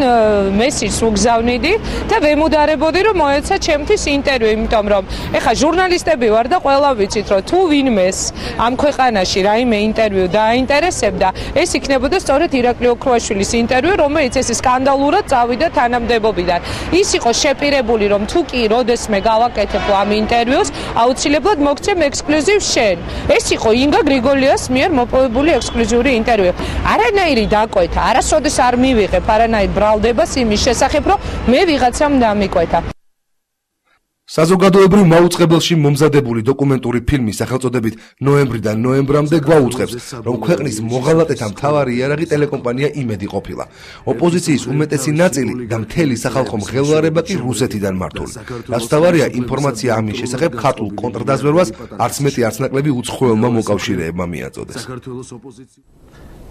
მესის უგზავნიდი და ვემუდარებოდი რომ მოეცა ჩემთვის ინტერვიუ იმიტომ რომ ეხა ჟურნალისტები ვარ და ყველა ვიცით რომ თუ ვინმეს ამ ქვეყანაში რაიმე ინტერვიუ დააინტერესებდა ეს იქნებოდა სწორედ ირაკლი ოქროშვილის ინტერვიუ რომელიც ეს სკანდალურად წავიდა თანამდებობიდან. ის იყო შეპირებული რომ თუ კი როდესმე გავაკეთებ ამ ინტერვიუს აუცილებლად მოგცემ ექსკლუზივ შენ. ეს იყო ინგა გრიგოლიას მიერ მოპოვებული ექსკლუზიური ინტერვიუ. არანაირი დაკვეთა, არასოდეს არ მივიღებ არანაირ ბრალდებას იმის შესახებ, რომ მე ვიღაცამ დამიკვეთა. საზოგადოებრივ მაუწყებელში მომზადებული დოკუმენტური ფილმი სახელწოდებით ნოემბრიდან ნოემბრამდე გვაუწყებს, რომ ქვეყნის მოღალატეთა მთავარი იარაღი ტელეკომპანია იმედი ყოფილა. ოპოზიციის უმეტესი ნაწილი და მთელი სახალხო მღელვარება კი რუსეთიდან მართული. რაც თავარია ინფორმაცია ამის შესახებ ქართულ კონტრდაზვერვას არც მეტი არც ნაკლები უცხოელმა მოკავშირეებმა მიაწოდეს.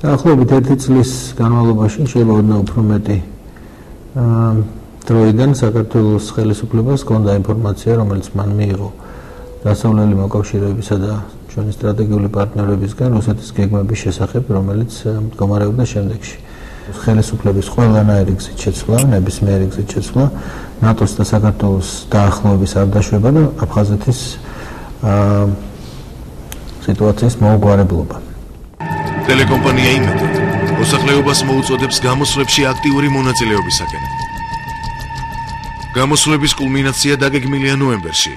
დაახლოებით 1 წლის განმავლობაში შეიძლება უფრო მეტი აა დროიდან საქართველოს ხელისუფლებას ჰქონდა ინფორმაცია, რომელიც მან მიიღო დასავლელი მოკავშირეებისა და ჩვენი სტრატეგიული პარტნიორებისგან რუსეთის გეგმების შესახებ, რომელიც მდგომარეობდა შემდეგში. ხელისუფლების ყველანაირი გზით შეცვლა, ნებისმიერი გზით შეცვლა, ნატოს და საქართველოს დაახლოების არ დაშვება და აფხაზეთის აა სიტუაციის მოუგვარებლობა. ტელეკომპანია იმედი მოსახლეობას მოუწოდებს გამოსვლებში აქტიური მონაწილეობისაკენ. გამოსვლების კულმინაცია დაგეგმილია ნოემბერში.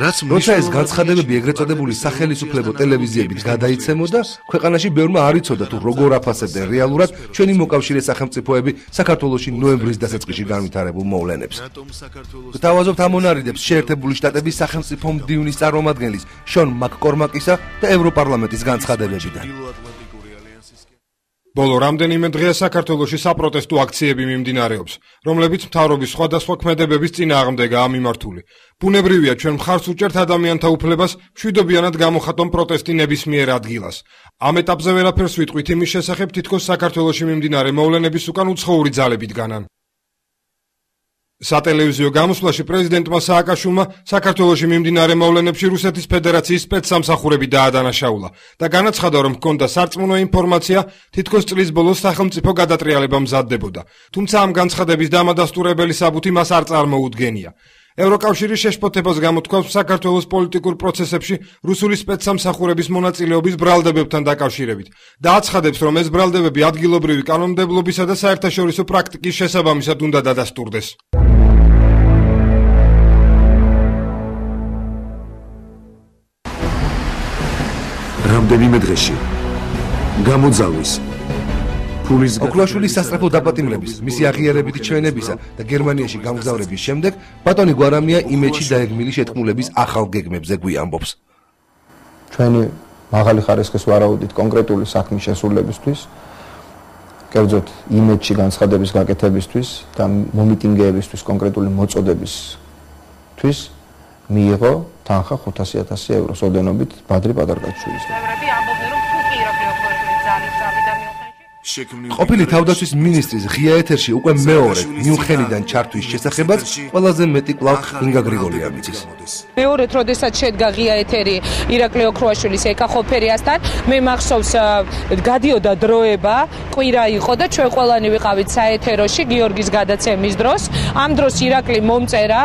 რაც როცა ეს განცხადებები ეგრეთ წოდებული სახელმწიფო ტელევიზიებით გადაიცემოდა, ქვეყანაში ბევრმა არ იცოდა თუ როგორ აფასებდნენ რეალურად ჩვენი მოკავშირე სახელმწიფოები საქართველოსში ნოემბრის დასაწყისში განვითარებულ მოვლენებს. დავაზობთ ამონარიდებს შეერთებული შტატების სახელმწიფო მდივნის წარმომადგენლის შონ მაკკორმაკისა და ევროპარლამენტის განცხადებებიდან. ბოლო რამდენიმე დღეა საქართველოში საპროტესტო აქციები მიმდინარეობს, რომლებიც მთავრობის სხვადასხვა ქმედებების წინააღმდეგაა მიმართული. ბუნებრივია ჩვენ მხარს უჭერთ ადამიანთა უფლებას მშვიდობიანად გამოხატონ პროტესტი ნებისმიერ ადგილას. ამ ეტაპზე ვერაფერს ვიტყვით იმის შესახებ, თითქოს საქართველოში მიმდინარე მოვლენების უკან უცხოური ძალებით განან. სატელევიზიო გამოსვლაში პრეზიდენტმა სააკაშვილმა საქართველოში მიმდინარე მოვლენებში რუსეთის ფედერაციის სპეცსამსახურები დაადანაშაულა და განაცხადა, რომ ჰქონდა სარწმუნო ინფორმაცია, თითქოს წლის ბოლოს სახელმწიფო გადატრიალება მზადდებოდა. თუმცა ამ განცხადების დამადასტურებელი საბუთი მას არ წარმოუდგენია. ევროკავშირის შეშფოთებას გამოთქვამს საქართველოს პოლიტიკურ პროცესებში რუსული სპეცსამსახურების მონაწილეობის ბრალდებებთან დაკავშირებით და აცხადებს, რომ ეს ბრალდებები ადგილობრივი კანონმდებლობისა და საერთაშორისო პრაქტიკის შესაბამისად უნდა დადასტურდეს. რამდენიმე დღეში. გამოძალვის ფულის ოქლაშვილის სასწრაფო დაპატიმრების მისი აღიარებითი ჩვენებისა და გერმანიაში გამგზავრების შემდეგ ბატონი გვარამია იმეჩი დაეგმილი შეთქმულების ახალ გეგმებზე გვიამბობს. ჩვენი მაღალი ხარისხის ვარაუდით კონკრეტული საქმის შესრულებისთვის კერძოდ იმეჩი განცხადების გაკეთებისთვის და მომიტინგეებისთვის კონკრეტული მოწოდებისთვის მიიღო თანხა 500000 ევროს ოდენობით ბადრი პატარკაჩვილის. ყოფილი თავდაცვის ministris ღია ეთერში უკვე მეორე მიუნხენიდან ჩართვის შესახებაც ყველაზე მეტი კლავ ინგა გრიგოლია მიცის. მეორედ როდესაც შედგა ღია ეთერი ირაკლი ოქროაშვილის ეკახოფერიასთან მე მახსოვს გადიოდა დროება კვირა იყო და ჩვენ ყველანი ვიყავით საეთეროში გიორგის გადაცემის დროს. ამ დროს ირაკლი მომწერა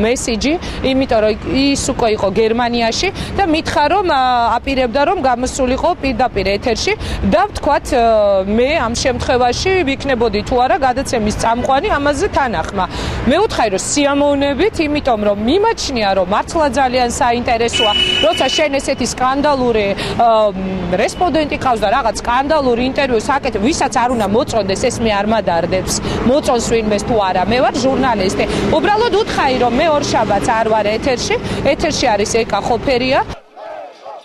მესიჯი იმიტომ რომ ის უკვე იყო გერმანიაში და მითხრა რომ აპირებდა რომ გამოსულიყო პირდაპირ ეთერში და ვთქვათ მე ამ შემთხვევაში ვიქნებოდი თუ არა გადაცემის წამყვანი ამაზე თანახმა. მე ვუთხარი რომ სიამოვნებით, იმიტომ რომ მიმაჩნია რომ მართლა ძალიან საინტერესოა, როცა შენ ესეთი სკანდალური რესპონდენტი ყავს და რაღაც სკანდალური ინტერვიუს აკეთებ, ვისაც არ უნდა მოწონდეს, ეს მე არ მადარდებს. მოწონს ვინმეს თუ არა, მე ვარ ჟურნალისტი. უბრალოდ ვუთხარი რომ მე ორ შაბათს არ ვარ ეთერში, ეთერში არის ეკა ხოფერია.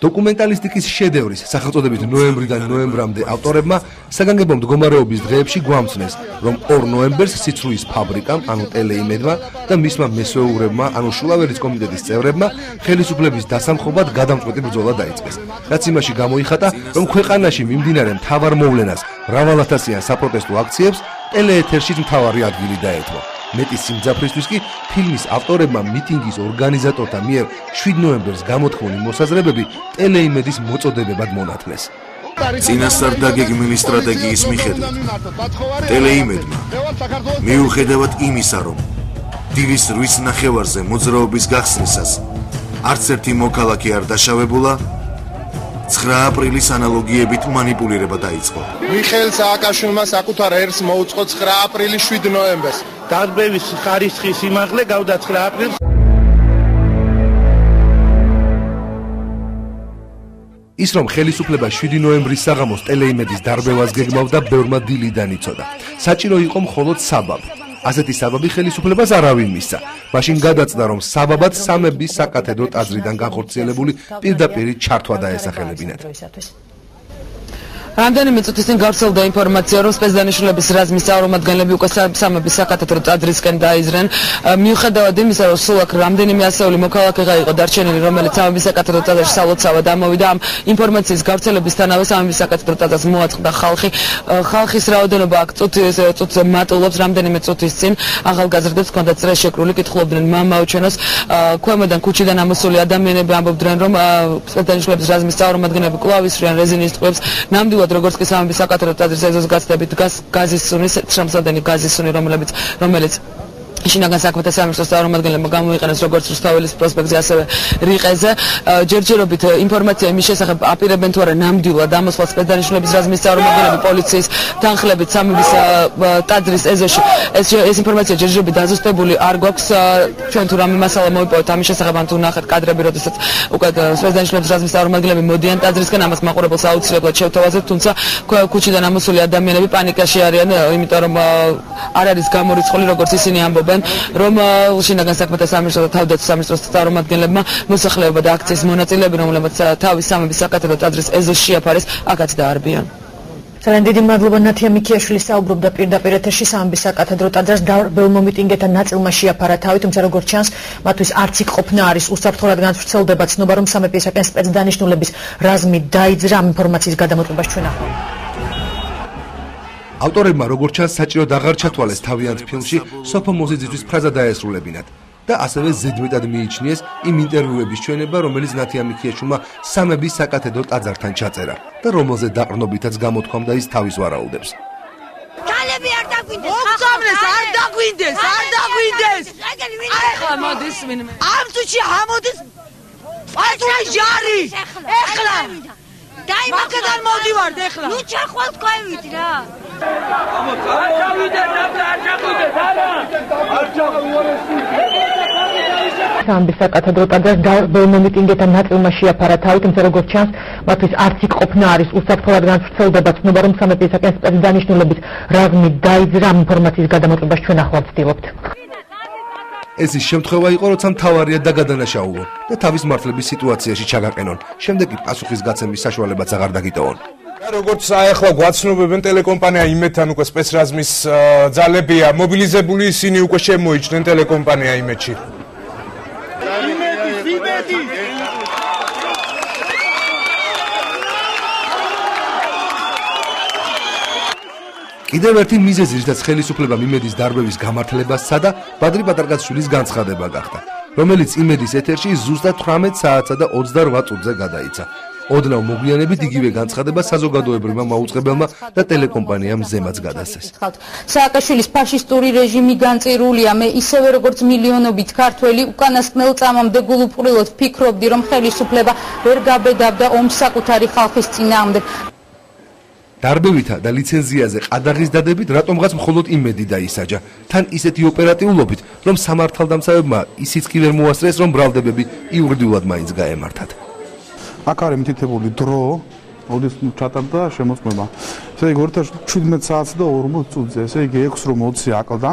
დოკუმენტალისტიკის შედევრის სახელწოდებით ნოემბრიდან ნოემბრამდე ავტორებმა საგანგებო მდგომარეობის დღეებში გვამცნეს, რომ 2 ნოემბერს სიცრუის ფაბრიკამ, ანუ ტელეიმედმა და მისმა მესვეურებმა, ანუ შულავერის კომიტეტის წევრებმა ხელისუფლების დასამხობად გადამწყვეტი ბრძოლა დაიწყეს. რაც იმაში გამოიხატა, რომ ქვეყანაში მიმდინარე მთავარ მოვლენას, მრავალათასიან საპროტესტო აქციებს ტელეეთერში მთავარი ადგილი დაეთმო. მეტი სიმძაფრისთვის კი ფილმის ავტორებმა მიტინგის ორგანიზატორთა მიერ 7 ნოემბერს გამოთქმული მოსაზრებები ტელეიმედის მოწოდებებად მონათლეს. წინასწარ დაგეგმილი სტრატეგიის მიხედვით ტელეიმედმა მიუხედავად იმისა, რომ დილის 8 ნახევარზე მოძრაობის გახსნისას არც ერთი მოქალაქე არ დაშავებულა, 9 აპრილის ანალოგიებით манипулирება დაიწყო. მიხეილ სააკაშვილმა საკუთარ ერს მოუწყო 9 აპრილის 7 ნოემბერს. დაგბევის ხარისხის სიმაღლე გავდა 9 აპრილს. ის რომ ხელისუფლება 7 ნოემბრის საღამოს ტელეიმედის დარბევას გეგმავდა, ბევრმა დილიდან იწოდა. საჭირო იყო მხოლოდ საბაბი. ასეთი საბაბი ხელისუფლებას არავინ მისცა. მაშინ გადაწდა რომ საბაბად სამების საკათედრო ტაძრიდან განხორციელებული პირდაპირ ჩართვა დაესახელებინათ. რამდენიმე წუთის წინ გავრცელდა ინფორმაცია, რომ სპეცდანიშვილების რაზმის წარმომადგენლები უკვე სამების საკათედრო ტაძრისკენ დაიზრენ. მიუხედავად იმისა, რომ სულ აქ რამდენიმე ასეული მოქალაქე გაიყო დარჩენილი, რომელიც სამების საკათედრო ტაძრში სალოცავად ამოვიდა, ამ ინფორმაციის გავრცელებისთანავე სამების საკათედრო ტაძრს მოაწყდა ხალხი. ხალხის რაოდენობა აქ წუთის წუთს მატულობს რამდენიმე წუთის წინ ახალგაზრდებს ჰქონდათ წრე შეკრული, კითხულობდნენ მამაო ჩვენოს ქვემოდან ქუჩიდან ამოსული ადამიანები ამბობდნენ, რომ სპეცდანიშვილების რაზმის წარმომადგენლები კვლავ ისრიან რეზინის ტყვებს. ნამდვილად ნამდვილად როგორც კი სამების საკათედრო ტაძრის ეზოს გაცდებით გაზის სუნის შრომსადენი გაზის სუნი რომელიც რომელიც შინაგან საქმეთა სამინისტროს წარმომადგენლებმა გამოიყენეს როგორც რუსთაველის პროსპექტზე ასევე რიყეზე. ჯერჯერობით ინფორმაცია იმის შესახებ აპირებენ თუ არა ნამდვილად ამოსვლა სპეცდანიშნულების რაზმის წარმომადგენლები პოლიციის თანხლებით სამების ტაძრის ეზოში. ეს ეს ინფორმაცია ჯერჯერობით დაზუსტებული არ გვაქვს ჩვენ თუ რამე მასალა მოიპოვეთ ამის შესახებ ან თუ ნახეთ კადრები როდესაც უკვე სპეცდანიშნულების რაზმის წარმომადგენლები მოდიან ტაძრისკენ ამას მაყურებელს აუცილებლად შევთავაზებთ თუმცა ქუჩიდან ამოსული ადამიანები პანიკაში არიან იმიტომ რომ არ არის გამორიცხული როგორც ისინი ამბობენ ამბობენ, რომ შინაგან საქმეთა სამინისტრო და თავდაცვის სამინისტროს წარმომადგენლებმა მოსახლეობა და აქციის მონაწილეები, რომლებიც თავის სამების საკათედრო ტაძრის ეზოს შეაფარეს, აქაც დაარბიან. ძალიან დიდი მადლობა ნათია მიქიაშვილი საუბრობდა პირდაპირ ეთერში სამების საკათედრო ტაძრს დაბელ მომიტინგეთა ნაწილმა შეაფარა თავი, თუმცა როგორც ჩანს, მათთვის არც იქ ყოფნა არის უსაფრთხოად განსვრცელდება ცნობა, რომ სამეფისაკენ სპეცდანიშნულების რაზმი დაიძრა ამ ინფორმაციის გადამოწმებას ჩვენ ახლა. ავტორებმა როგორც ჩანს საჭირო დაღარ ჩათვალეს თავიანთ ფილმში სოფო მოზიძისთვის ფრაზა დაესრულებინათ და ასევე ზედმეტად მიიჩნიეს იმ ინტერვიუების ჩვენება რომელიც ნათია მიქიაშვილმა სამების საკათედრო ტაძართან ჩაწერა და რომელზე დაყრნობითაც გამოთქვამდა ის თავის ვარაუდებს. კალები არ დაგვინდეს ხახამრეს არ დაგვინდეს არ დაგვინდეს. ახლა მოდის ვინმე ამ წუთში ამოდის პატული ჟარი ეხლა დაიმაგდან მოდივარ ეხლა. ნუ ჩახვალ თქვენით რა. ამო წავიდე ნაბლა არ ჩაგვიდე არა არ სამბის საკათედრო ტაძარს დაბრუნ მიტინგეთა ნაწილმა შეაფარა თავი, თუმცა როგორც ჩანს, მათთვის არც იქ ყოფნა არის უსაფრთხოად განსვრცელდება ცნობა, რომ სამეფისაკენ სპეცდანიშნულების რაზმი დაიძრა ინფორმაციის გადამოწმებას ჩვენ ახლა ვცდილობთ. ეს ის შემთხვევა იყო, როცა მთავარია დაგადანაშაულონ და თავის მართლების სიტუაციაში ჩაგაყენონ. შემდეგ კი პასუხისგაცემის საშუალებაც აღარ დაგიტოვონ. და როგორც აეხლა გვაცნობებენ ტელეკომპანია იმედთან უკვე სპეცრაზმის ძალებია მობილიზებული ისინი უკვე შემოიჭნენ ტელეკომპანია იმედში. იმედი იმედი კიდევ ერთი მიზეზი, რითაც ხელისუფლება მიმედის დარბევის გამართლებასა და ბადრი პატარკაცშვილის განცხადება გახდა, რომელიც იმედის ეთერში ზუსტად 18 საათსა და 28 წუთზე გადაიცა. ოდნავ მოგვიანებით იგივე განცხადება საზოგადოებრივმა მაუწყებელმა და ტელეკომპანიამ ზემაც გადასცეს. სააკაშვილის ფაშისტური რეჟიმი განწირულია, მე ისევე როგორც მილიონობით ქართველი უკანასკნელ წამამდე გულუბრილოდ ვფიქრობდი, რომ ხელისუფლება ვერ გაბედავდა ომს საკუთარი ხალხის წინააღმდეგ. დარბევითა და ლიცენზიაზე ყადაღის დადებით რატომღაც მხოლოდ იმედი დაისაჯა. თან ისეთი ოპერატიულობით, რომ სამართალდამცავებმა ისიც კი ვერ მოასწრეს, რომ ბრალდებები იურიდიულად მაინც გაემართათ. აქ არის მითითებული დრო, ოდის ჩატარდა შემოწმება. ესე იგი 2017 საათს და 40 წუთზე, ესე იგი 6 რომ 20 აკლდა.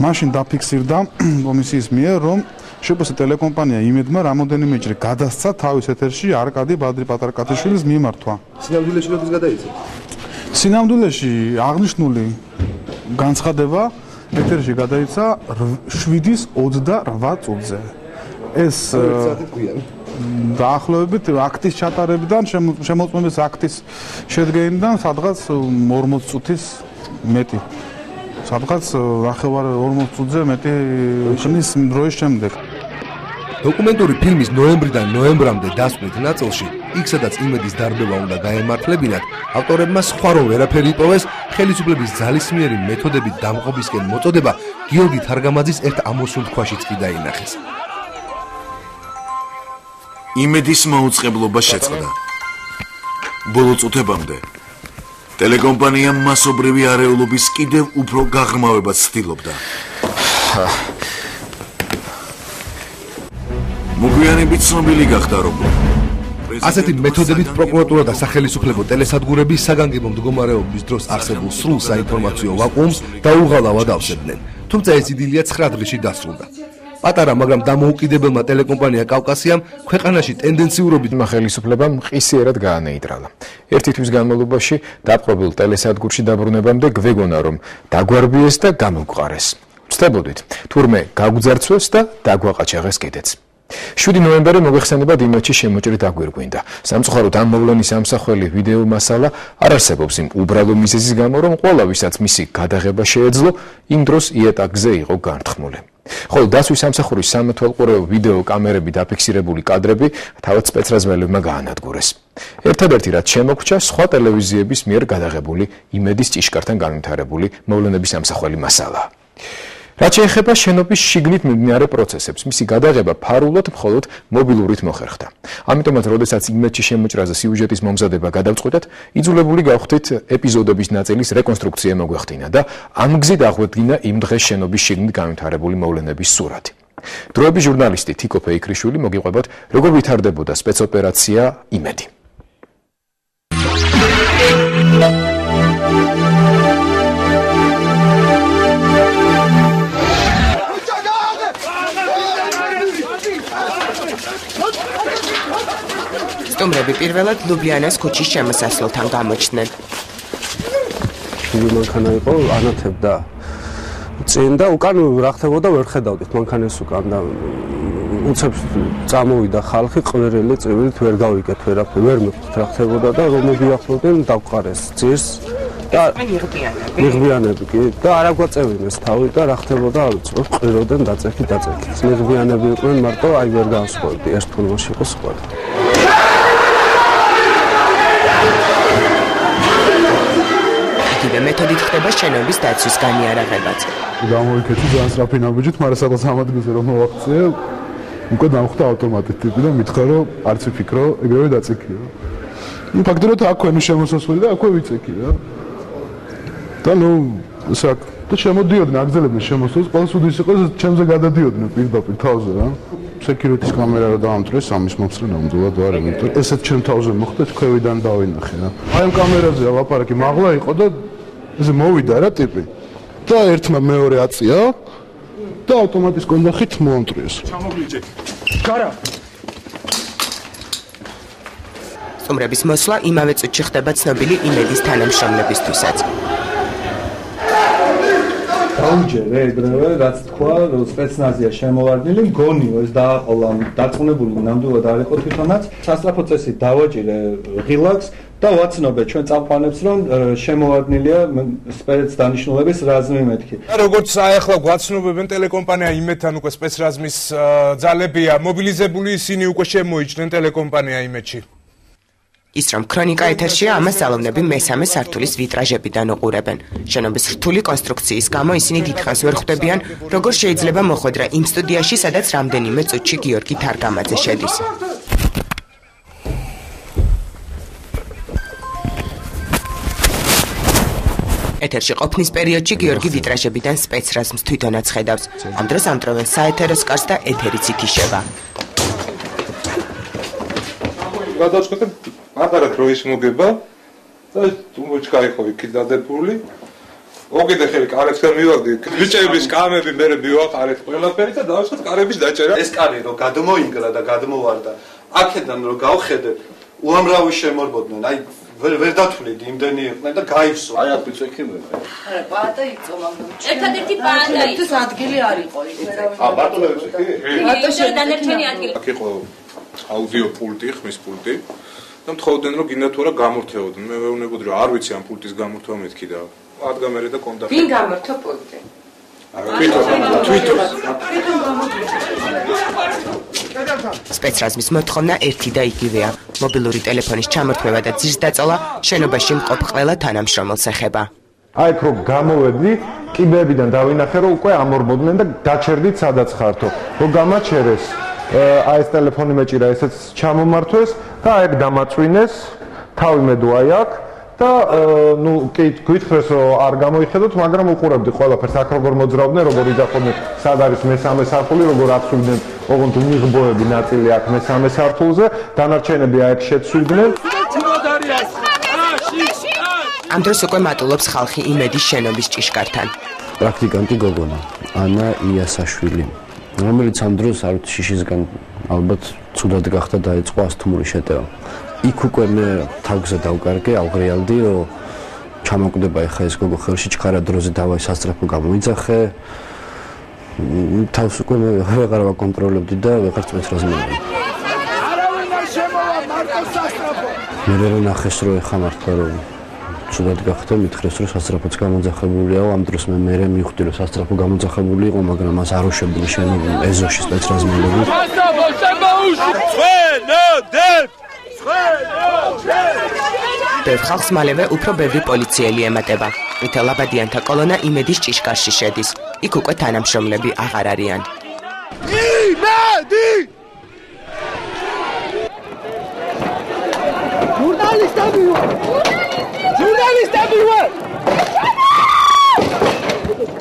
მაშინ დაფიქსირდა <clears throat> კომისიის მიერ, რომ შპს ტელეკომპანია იმედმა რამოდენიმეჯერ გადასცა თავის ეთერში არკადი ბადრი პატარკათიშვილის მიმართვა. სინამდვილეში როდის გადაიცა? სინამდვილეში აღნიშნული განცხადება ეთერში გადაიცა 7-ის 28 წუთზე. ეს დაახლოებით აქტის ჩატარებიდან შემოწმების აქტის შედგენიდან სადღაც 40 წუთის მეტი სადღაც ახევარ 40 წუთზე მეტი ხნის დროის შემდეგ. დოკუმენტური ფილმის ნოემბრიდან ნოემბრამდე დასვით ნაწილში იქ სადაც იმედის დარბევა უნდა გაემართლებინათ ავტორებმა სხვა რომ ვერაფერი იპოვეს ხელისუფლების ძალისმიერი მეთოდებით დამყობისკენ მოწოდება გიორგი თარგამაძის ერთ ამოსულ თქვაშიც კი დაინახეს. იმედის მოუწყებლობა შეწყდა. ბოლო წუთებამდე ტელეკომპანია მასობრივი არეულობის კიდევ უფრო გაღრმავებას ცდილობდა. მოგვიანებით ცნობილი გახდა რომ ასეთი მეთოდებით პროკურატურა და სახელმწიფო ტელესადგურები საგანგებო მდგომარეობის დროს არსებულ სრულ საინფორმაციო ვაკუუმს დაუღალავად ავსებდნენ. თუმცა ეს იდილია 9 დღეში დასრულდა. პატარა, მაგრამ დამოუკიდებელმა ტელეკომპანია კავკასიამ ქვეყანაში ტენდენციურობით ხელისუფლებამ ყისიერად გაანეიტრალა. ერთი თვის განმავლობაში დაპყრობილ ტელესადგურში დაბრუნებამდე გვეგონა რომ დაგვარბიეს და გამოგვყარეს. ვწდებოდით, თურმე გაგვძარცვეს და დაგვაყაჩაღეს კიდეც. 7 ნოემბერი მოიხსენება დიმეჩი შემოჭრით აგვირგვინდა. სამწუხაროდ ამ მოვლენის ამსახველი ვიდეო მასალა არ არსებობს იმ უბრალო მიზეზის გამო, რომ ყველა ვისაც მისი გადაღება შეეძლო, იმ დროს იეტაკზე იყო განთხმული. ხოლო დასვის სამსახურის სამეთვალყურეო ვიდეო კამერები დაფიქსირებული კადრები თავად სპეცრაზმელებმა გაანადგურეს. ერთადერთი რაც შემოგრჩა სხვა ტელევიზიების მიერ გადაღებული იმედის ჭიშკართან განვითარებული მოვლენების სამსახველი მასალაა. რაც შეეხება შენობის შიგნით მიმდინარე პროცესებს, მისი გადაღება ფარულად მხოლოდ მობილურით მოხერხდა. ამიტომაც, როდესაც იმედში შემოჭრაზე სიუჟეტის მომზადება გადავწყვეტეთ, იძულებული გავხდით ეპიზოდების ნაწილის რეკონსტრუქცია მოგვეხდინა და ამ გზით აღვედგინა იმ დღეს შენობის შიგნით განვითარებული მოვლენების სურათი. დროების ჟურნალისტი თიკო ფეიქრიშვილი მოგიყვებათ, როგორ ვითარდებოდა სპეცოპერაცია იმედი. სტუმრები პირველად ლუბლიანას ქუჩის შემოსასვლელთან გამოჩნდნენ. იგი მანქანა იყო, ანათებდა. წინ და უკან რა ხდებოდა ვერ ხედავდით. მანქანას უკან და უცებს წამოვიდა ხალხი ყვერელი წივილით ვერ გავიკეთ ვერაფერ. ვერ მეხვდით რა ხდებოდა და რომ მოგიახლოვდნენ დაყარეს ძირს და მიღბიანები. კი. და არა გვაწევინეს თავი და რა ხდებოდა არ ვიცი რომ ყვეროდენ დაწექი დაწექი მიღბიანები იყვნენ მარტო აი ვერ განსხვავდი. ერთ ფულმაში იყო სხვა მეთოდით ხდება შენობის დაცვის განიარაღებაც. გამოვიქეცი ძალიან სწრაფი ნაბიჯით, მაგრამ საკუთარ სამადგურზე რომ მოვახციე, უკვე დამხვდა ავტომატით ტიპი და მითხრა რომ არც ვიფიქრო, ეგრევე დაწექიო. ნუ ფაქტობრივად აქვე ნუ შემოსასვლელი და აქვე ვიწექი რა. და ნუ საკ და შემოდიოდნენ აგზელებდნენ შემოსვლას, ყველას უდრის იყო ჩემზე გადადიოდნენ პირდაპირ თავზე რა. security-ის კამერა რა დაამტრეს ამის მომსწრე ნამდვილად არ ამიტომ ესეც ჩემ თავზე მოხდა თქვევიდან დავინახე რა. აი ამ კამერაზე ლაპარაკი მაღლა იყო და ესე მოვიდა რა ტიპი. და ერთმა მეორე აწია და ავტომატის კონდახით მოამტრიეს. ჩამოგვიჭე. გარა. სტუმრების მოსვლა იმავე წუთში ხდება ცნობილი იმედის თანამშრომლებისთვისაც. დაუჯერე ეგრევე რაც თქვა რომ სპეცნაზია შემოვარდნილი მგონი ეს დააყოლა დაწუნებული ნამდვილად არ იყო თვითონაც. სასწრაფო წესი დავაჭირე ღილაკს და ვაცნობე ჩვენ წამყვანებს რომ შემოვარდნილია სპეც დანიშნულების რაზმი მეთქი და როგორც აი ახლა გვაცნობებენ ტელეკომპანია იმედთან უკვე სპეცრაზმის ძალებია მობილიზებული ისინი უკვე შემოიჭნენ ტელეკომპანია იმედში ის რომ ქრონიკა ეთერშია ამას ძალოვნები მესამე სართულის ვიტრაჟებიდან უყურებენ. შენობის რთული კონსტრუქციის გამო ისინი დიდხანს ვერ ხვდებიან, როგორ შეიძლება მოხვედრა იმ სტუდიაში, სადაც რამდენიმე წუთში გიორგი თარგამაძე შედის. ეთერში ყოფნის პერიოდში გიორგი ვიტრაჟებიდან სპეცრაზმს თვითონაც ხედავს. ამ დროს ამტროვენ საეთერო სკარს და ეთერიც ითიშება. გადავწყვეტე პატარა დროის მოგება. და თუმბოჩკა იყო იქ დადებული მოგიდე ხელი კარებს და მივაგდი. ბიჭების კამები მე მივაყარეთ ყველაფერი და დავიწყოთ კარების დაჭერა. ეს კარი რომ გადმოინგრა და გადმოვარდა აქედან რომ გავხედე უამრავი შემორბოდნენ. აი ვერ ვერ დათვლით იმდენი იყვნენ და გაივსო. აი აქ ვიწექიმე არა პაატა იწომა ერთადერთი პაატა ის ეს ადგილი არ იყო ის ა ბატონო ვიწექი ბატონო დანარჩენი ადგილი. აქ იყო აუდიო პულტი ხმის პულტი. და მთხოვდნენ რომ გინდა თუ არა გამორთეოდონ მე ვეუბნებოდი რომ არ ვიცი ამ პულტის გამორთვა მეთქი და ადგამერე და კონტაქტი ვინ გამორთო პულტი სპეცრაზმის მოთხოვნა ერთი და იგივეა. მობილური ტელეფონის ჩამორთმევა და ძირს დაწოლა შენობაში მყოფ ყველა თანამშრომელს ეხება. აი ხო გამოვედი, კიბეებიდან დავინახე რომ უკვე ამორბოდნენ და გაჩერდით სადაც ხართო. რო გამაჩერეს, აი ეს ტელეფონი მეჭირა, ესეც ჩამომართვეს და აი დამაწვინეს, თავი მედო აი აქ. და ნუ კი გითხრეს რომ არ გამოიხედოთ, მაგრამ უყურებდი ყველაფერს აქ როგორ მოძრაობდნენ, როგორ იძახოდნენ, სად არის მესამე სართული, როგორ აცვლიდნენ ოღონდ უნიღბოები ნაწილი აქ მესამე სართულზე, დანარჩენები აქ შეცვლიდნენ. ამ დროს უკვე მატულობს ხალხი იმედის შენობის ჭიშკართან. პრაქტიკანტი გოგონა, ანა იასაშვილი, რომელიც ამ დროს არ ვიცი შიშისგან ალბათ ცუდად გახდა დაიწყო ასთმური შეტევა. იქ უკვე მე თავზე დავკარგე, აღრიალდი, რომ ჩამოკვდება ეხა ეს გოგო ხელში ჩქარა დროზე დავაი სასწრაფო გამოიძახე. თავს უკვე მე ვეღარ ვაკონტროლებდი და ვეღარ წვეს რაზმენდი. არავინ არ შემოვა მარტო სასწრაფო. მე რა ნახეს რომ ეხა მართლა რომ ცუდად გახდა, მითხრეს რომ სასწრაფოც გამოძახებულია, ამ დროს მე მე მივხვდი რომ სასწრაფო გამოძახებული იყო, მაგრამ მას არ უშებდი შენობა ეზოში სპეცრაზმელები. სასწრაფო შემოუშვი. ჩვენოდებ ბევრ ხალხს მალევე უფრო ბევრი პოლიციელი ემატება. ვითელაბადიანთა კოლონა იმედის ჭიშკარში შედის. იქ უკვე თანამშრომლები აღარ არიან. იმედი! ჟურნალისტები ვარ! ჟურნალისტები ვარ!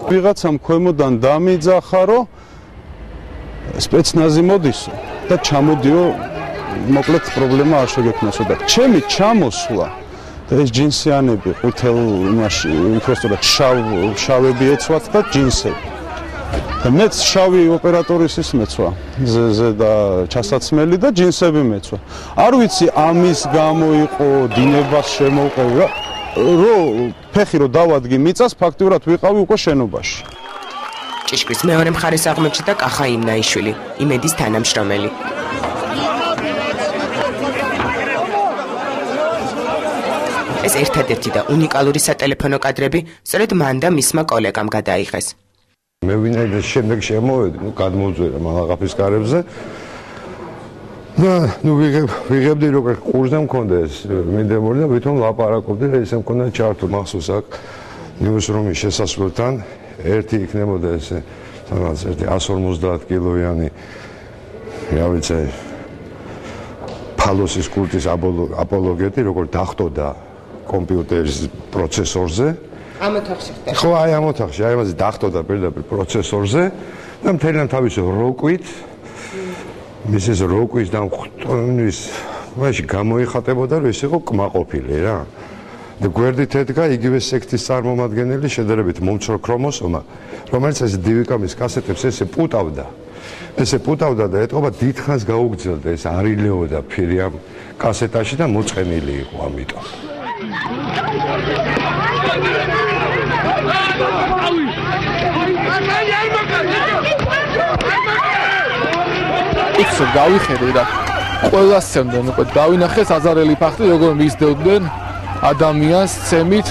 ვიღაცამ ქვემოდან დამიძახა, რომ სპეცნაზი მოდისო და ჩამოდიო მოკლედ პრობლემა არ შეგექმნასო და ჩემი ჩამოსვლა ეს ჯინსიანები ყვითელ იმაში უბრალოდ შავ შავები ეცვათ და ჯინსები. და მეც შავი ოპერატორის ის მეცვა ზე და ჩასაცმელი და ჯინსები მეცვა. არ ვიცი ამის გამო იყო დინებას შემოყევა რო ფეხი რო დავადგი მიწას ფაქტიურად ვიყავი უკვე შენობაში. ჭიშკრის მეორე მხარეს აღმოჩნდა კახა იმნაიშვილი იმედის თანამშრომელი ეს ერთადერთი და უნიკალური სატელეფონო კადრები სწორედ მან და მისმა კოლეგამ გადაიღეს. მე ვინაიდან შემდეგ შემოვედი, ნუ გადმოძვერა მალაღაფის კარებზე. და ნუ ვიღებ ვიღებდი როგორ ყურზე მქონდა ეს მიდემორი და ვითომ ლაპარაკობდი და ესე მქონდა ჩართო მახსოვს აქ ნიუსრუმის შესასვლელთან ერთი იქნებოდა ესე სადღაც ერთი 150 კილოიანი რა ვიცი ფალოსის კულტის აპოლოგეტი როგორ დახტოდა კომპიუტერის პროცესორზე. ამ ოთახში ხდება. ხო, აი ამ ოთახში, აი ამაზე დახტოდა პირდაპირ პროცესორზე და მთლიან თავის როკვით მისის როკვის და ხტონის მაშინ გამოიხატებოდა რომ ეს იყო კმაყოფილი რა. და გვერდით ედგა იგივე სექტის წარმომადგენელი შედარებით მომცრო ქრომოსომა, რომელიც ეს დივიკამის კასეტებს ესე პუტავდა. ესე პუტავდა და ეტყობა დიდხანს გაუგზელდა ეს არილეოდა ფირი ამ კასეტაში და მოწყენილი იყო ამიტომ. იცი გავიხედე და ყველა სცემდნენ უკვე დავინახეს აზარელი ფაქტი როგორ მისდევდნენ ადამიანს ცემით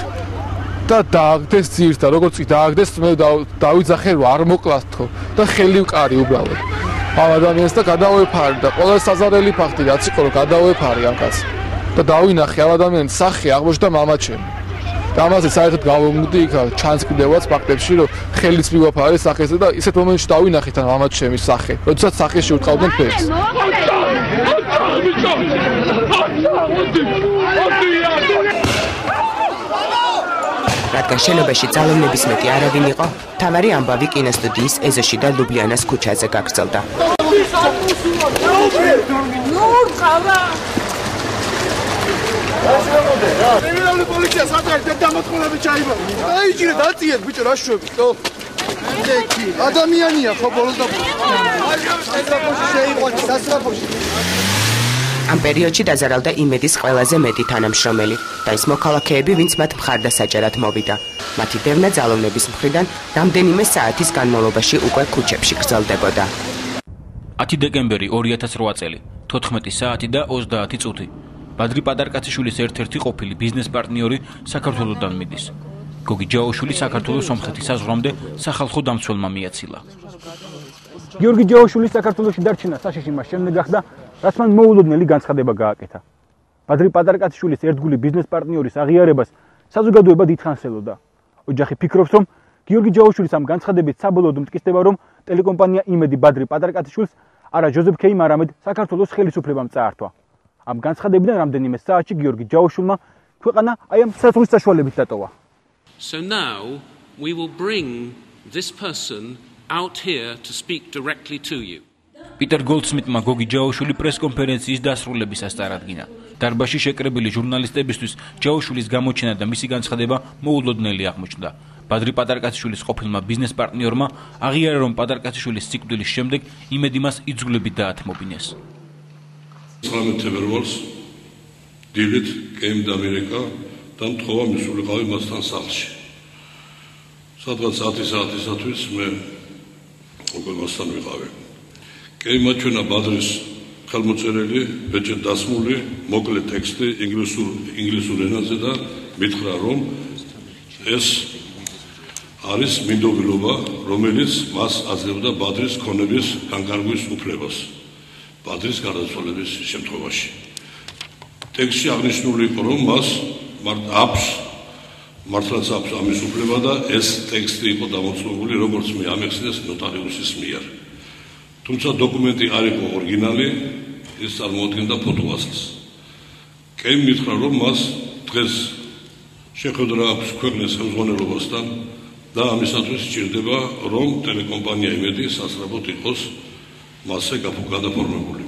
და დააგდეს ძირს და როგორც კი დააგდეს მე დავიძახე რომ არ მოკლათო და ხელი ვკარი უბრალოდ. ამ ადამიანს და გადავეფარი და ყველა საზარელი ფაქტი რაც იყო რომ გადავეფარი ამ კაცს და დავინახე ამ ადამიანის სახე აღმოჩნდა მამაჩემი და ამაზე საერთოდ გავომგდი იქ ჩანსკდევაც ფაქტებში რომ ხელიც მივაფარე სახეზე და ისეთ მომენტში დავინახეთ ამ მამაჩემის სახე როდესაც სახეში უტყავდნენ ფერს რადგან შენობაში ძალოვნების მეტი არავინ იყო, თამარი ამბავი კინოსტუდიის ეზოში და ლუბლიანას ქუჩაზე გაგრძელდა. ნუ, ყავა! კრიმინალური პოლიცია საჭარით დამოწყოლები ჩაიბარა. დაიჭირე დაწიეთ ბიჭო რა შვები, ხო? ეკი ადამიანია ხო ბოლოს და სასტრაფოში შეიყო სასტრაფოში ამ პერიოდში დაზარალდა იმედის ყველაზე მეტი თანამშრომელი და ის მოქალაქეები, ვინც მათ მხარდასაჭერად მოვიდა. მათი დევნა ძალოვნების მხრიდან რამდენიმე საათის განმავლობაში უკვე ქუჩებში გრძელდებოდა. 10 დეკემბერი 2008 წელი, 14 საათი და 30 წუთი. ბადრი პადარკაციშვილის ერთ-ერთი ყოფილი ბიზნეს პარტნიორი საქართველოსდან მიდის. გოგი ჯაოშვილი საქართველოს სომხეთის საზღვრამდე სახალხო დამცველმა მიაცილა. გიორგი ჯაოშვილის საქართველოსში დარჩენა საშიში მას შემდეგ გახდა, რაც მან მოულოდნელი განცხადება გააკეთა. ბადრი პატარკაციშვილის ერთგული ბიზნეს პარტნიორის აღიარებას საზოგადოება დიდხანს ელოდა. ოჯახი ფიქრობს, რომ გიორგი ჯაოშვილის ამ განცხადებით საბოლოოდ მტკიცდება, რომ ტელეკომპანია იმედი ბადრი პატარკაციშვილს არა ჟოზეფ ქეიმ არამედ საქართველოს ხელისუფლებამ წაართვა. ამ განცხადებიდან რამდენიმე საათში გიორგი ჯაოშვილმა ქვეყანა აი ამ სასწრაფო საშუალებით დატოვა. So now we will bring this person out here to speak directly to you. პიტერ გოლდსმიტმა გოგი ჯაოშვილი პრესკონფერენციის დასრულებისას წარადგინა. დარბაზში შეკრებილი ჟურნალისტებისთვის ჯაოშვილის გამოჩენა და მისი განცხადება მოულოდნელი აღმოჩნდა. ბადრი პატარკაციშვილის ყოფილმა ბიზნეს პარტნიორმა აღიარა, რომ პატარკაციშვილის სიკვდილის შემდეგ იმედი მას იძულებით დაათმობინეს. 19 თებერვალს დილით კემ და ამერიკა და მთხოვა მისულიყავი მასთან სახლში. სადღაც 10 საათისათვის მე უკვე მასთან ვიყავი. კეიმა ჩვენა ბადრის ხელმოწერელი, ბეჭედ დასმული, მოკლე ტექსტი ინგლისურ ინგლისურ ენაზე და მითხრა რომ ეს არის მინდობილობა, რომელიც მას აძლევდა ბადრის ქონების განკარგვის უფლებას. ბადრის გარდაცვალების შემთხვევაში. ტექსტში აღნიშნული იყო რომ მას მართ აქვს მართლაც აქვს ამის უფლება და ეს ტექსტი იყო დამოწმებული როგორც მე ამეხსნეს ნოტარიუსის მიერ თუმცა დოკუმენტი არ იყო ორიგინალი ის წარმოადგენდა ფოტოასლს კეიმ მითხრა რომ მას დღეს შეხვედრა აქვს ქვეყნის ხელმძღვანელობასთან და ამისათვის სჭირდება რომ ტელეკომპანია იმედი სასწრაფოდ იყოს მასზე გადაფორმებული.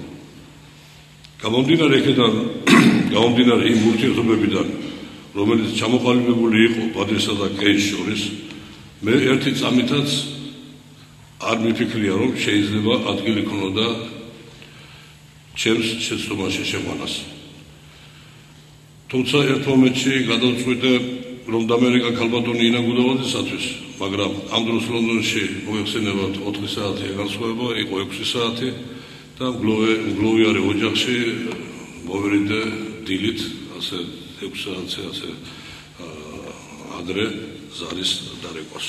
გამომდინარე იქიდან <clears throat> გამომდინარე იმ ურთიერთობებიდან რომელიც ჩამოყალიბებული იყო ბადრისა და კეის შორის მე ერთი წამითაც არ მიფიქრია რომ შეიძლება ადგილი ქონოდა ჩემს შეცდომაში შეყვანას თუმცა ერთ მომენტში გადავწყვიტე რომ დამერიკა ქალბატონი ინა გუდავაძისათვის მაგრამ ამ დროს ლონდონში მოიხსენებათ 4 საათი განსხვავება იყო 6 საათი და გლოვე გლოვიარე ოჯახში მოვერიდე დილით ასე 6 საათზე ასე ადრე ზარის დარეკოს.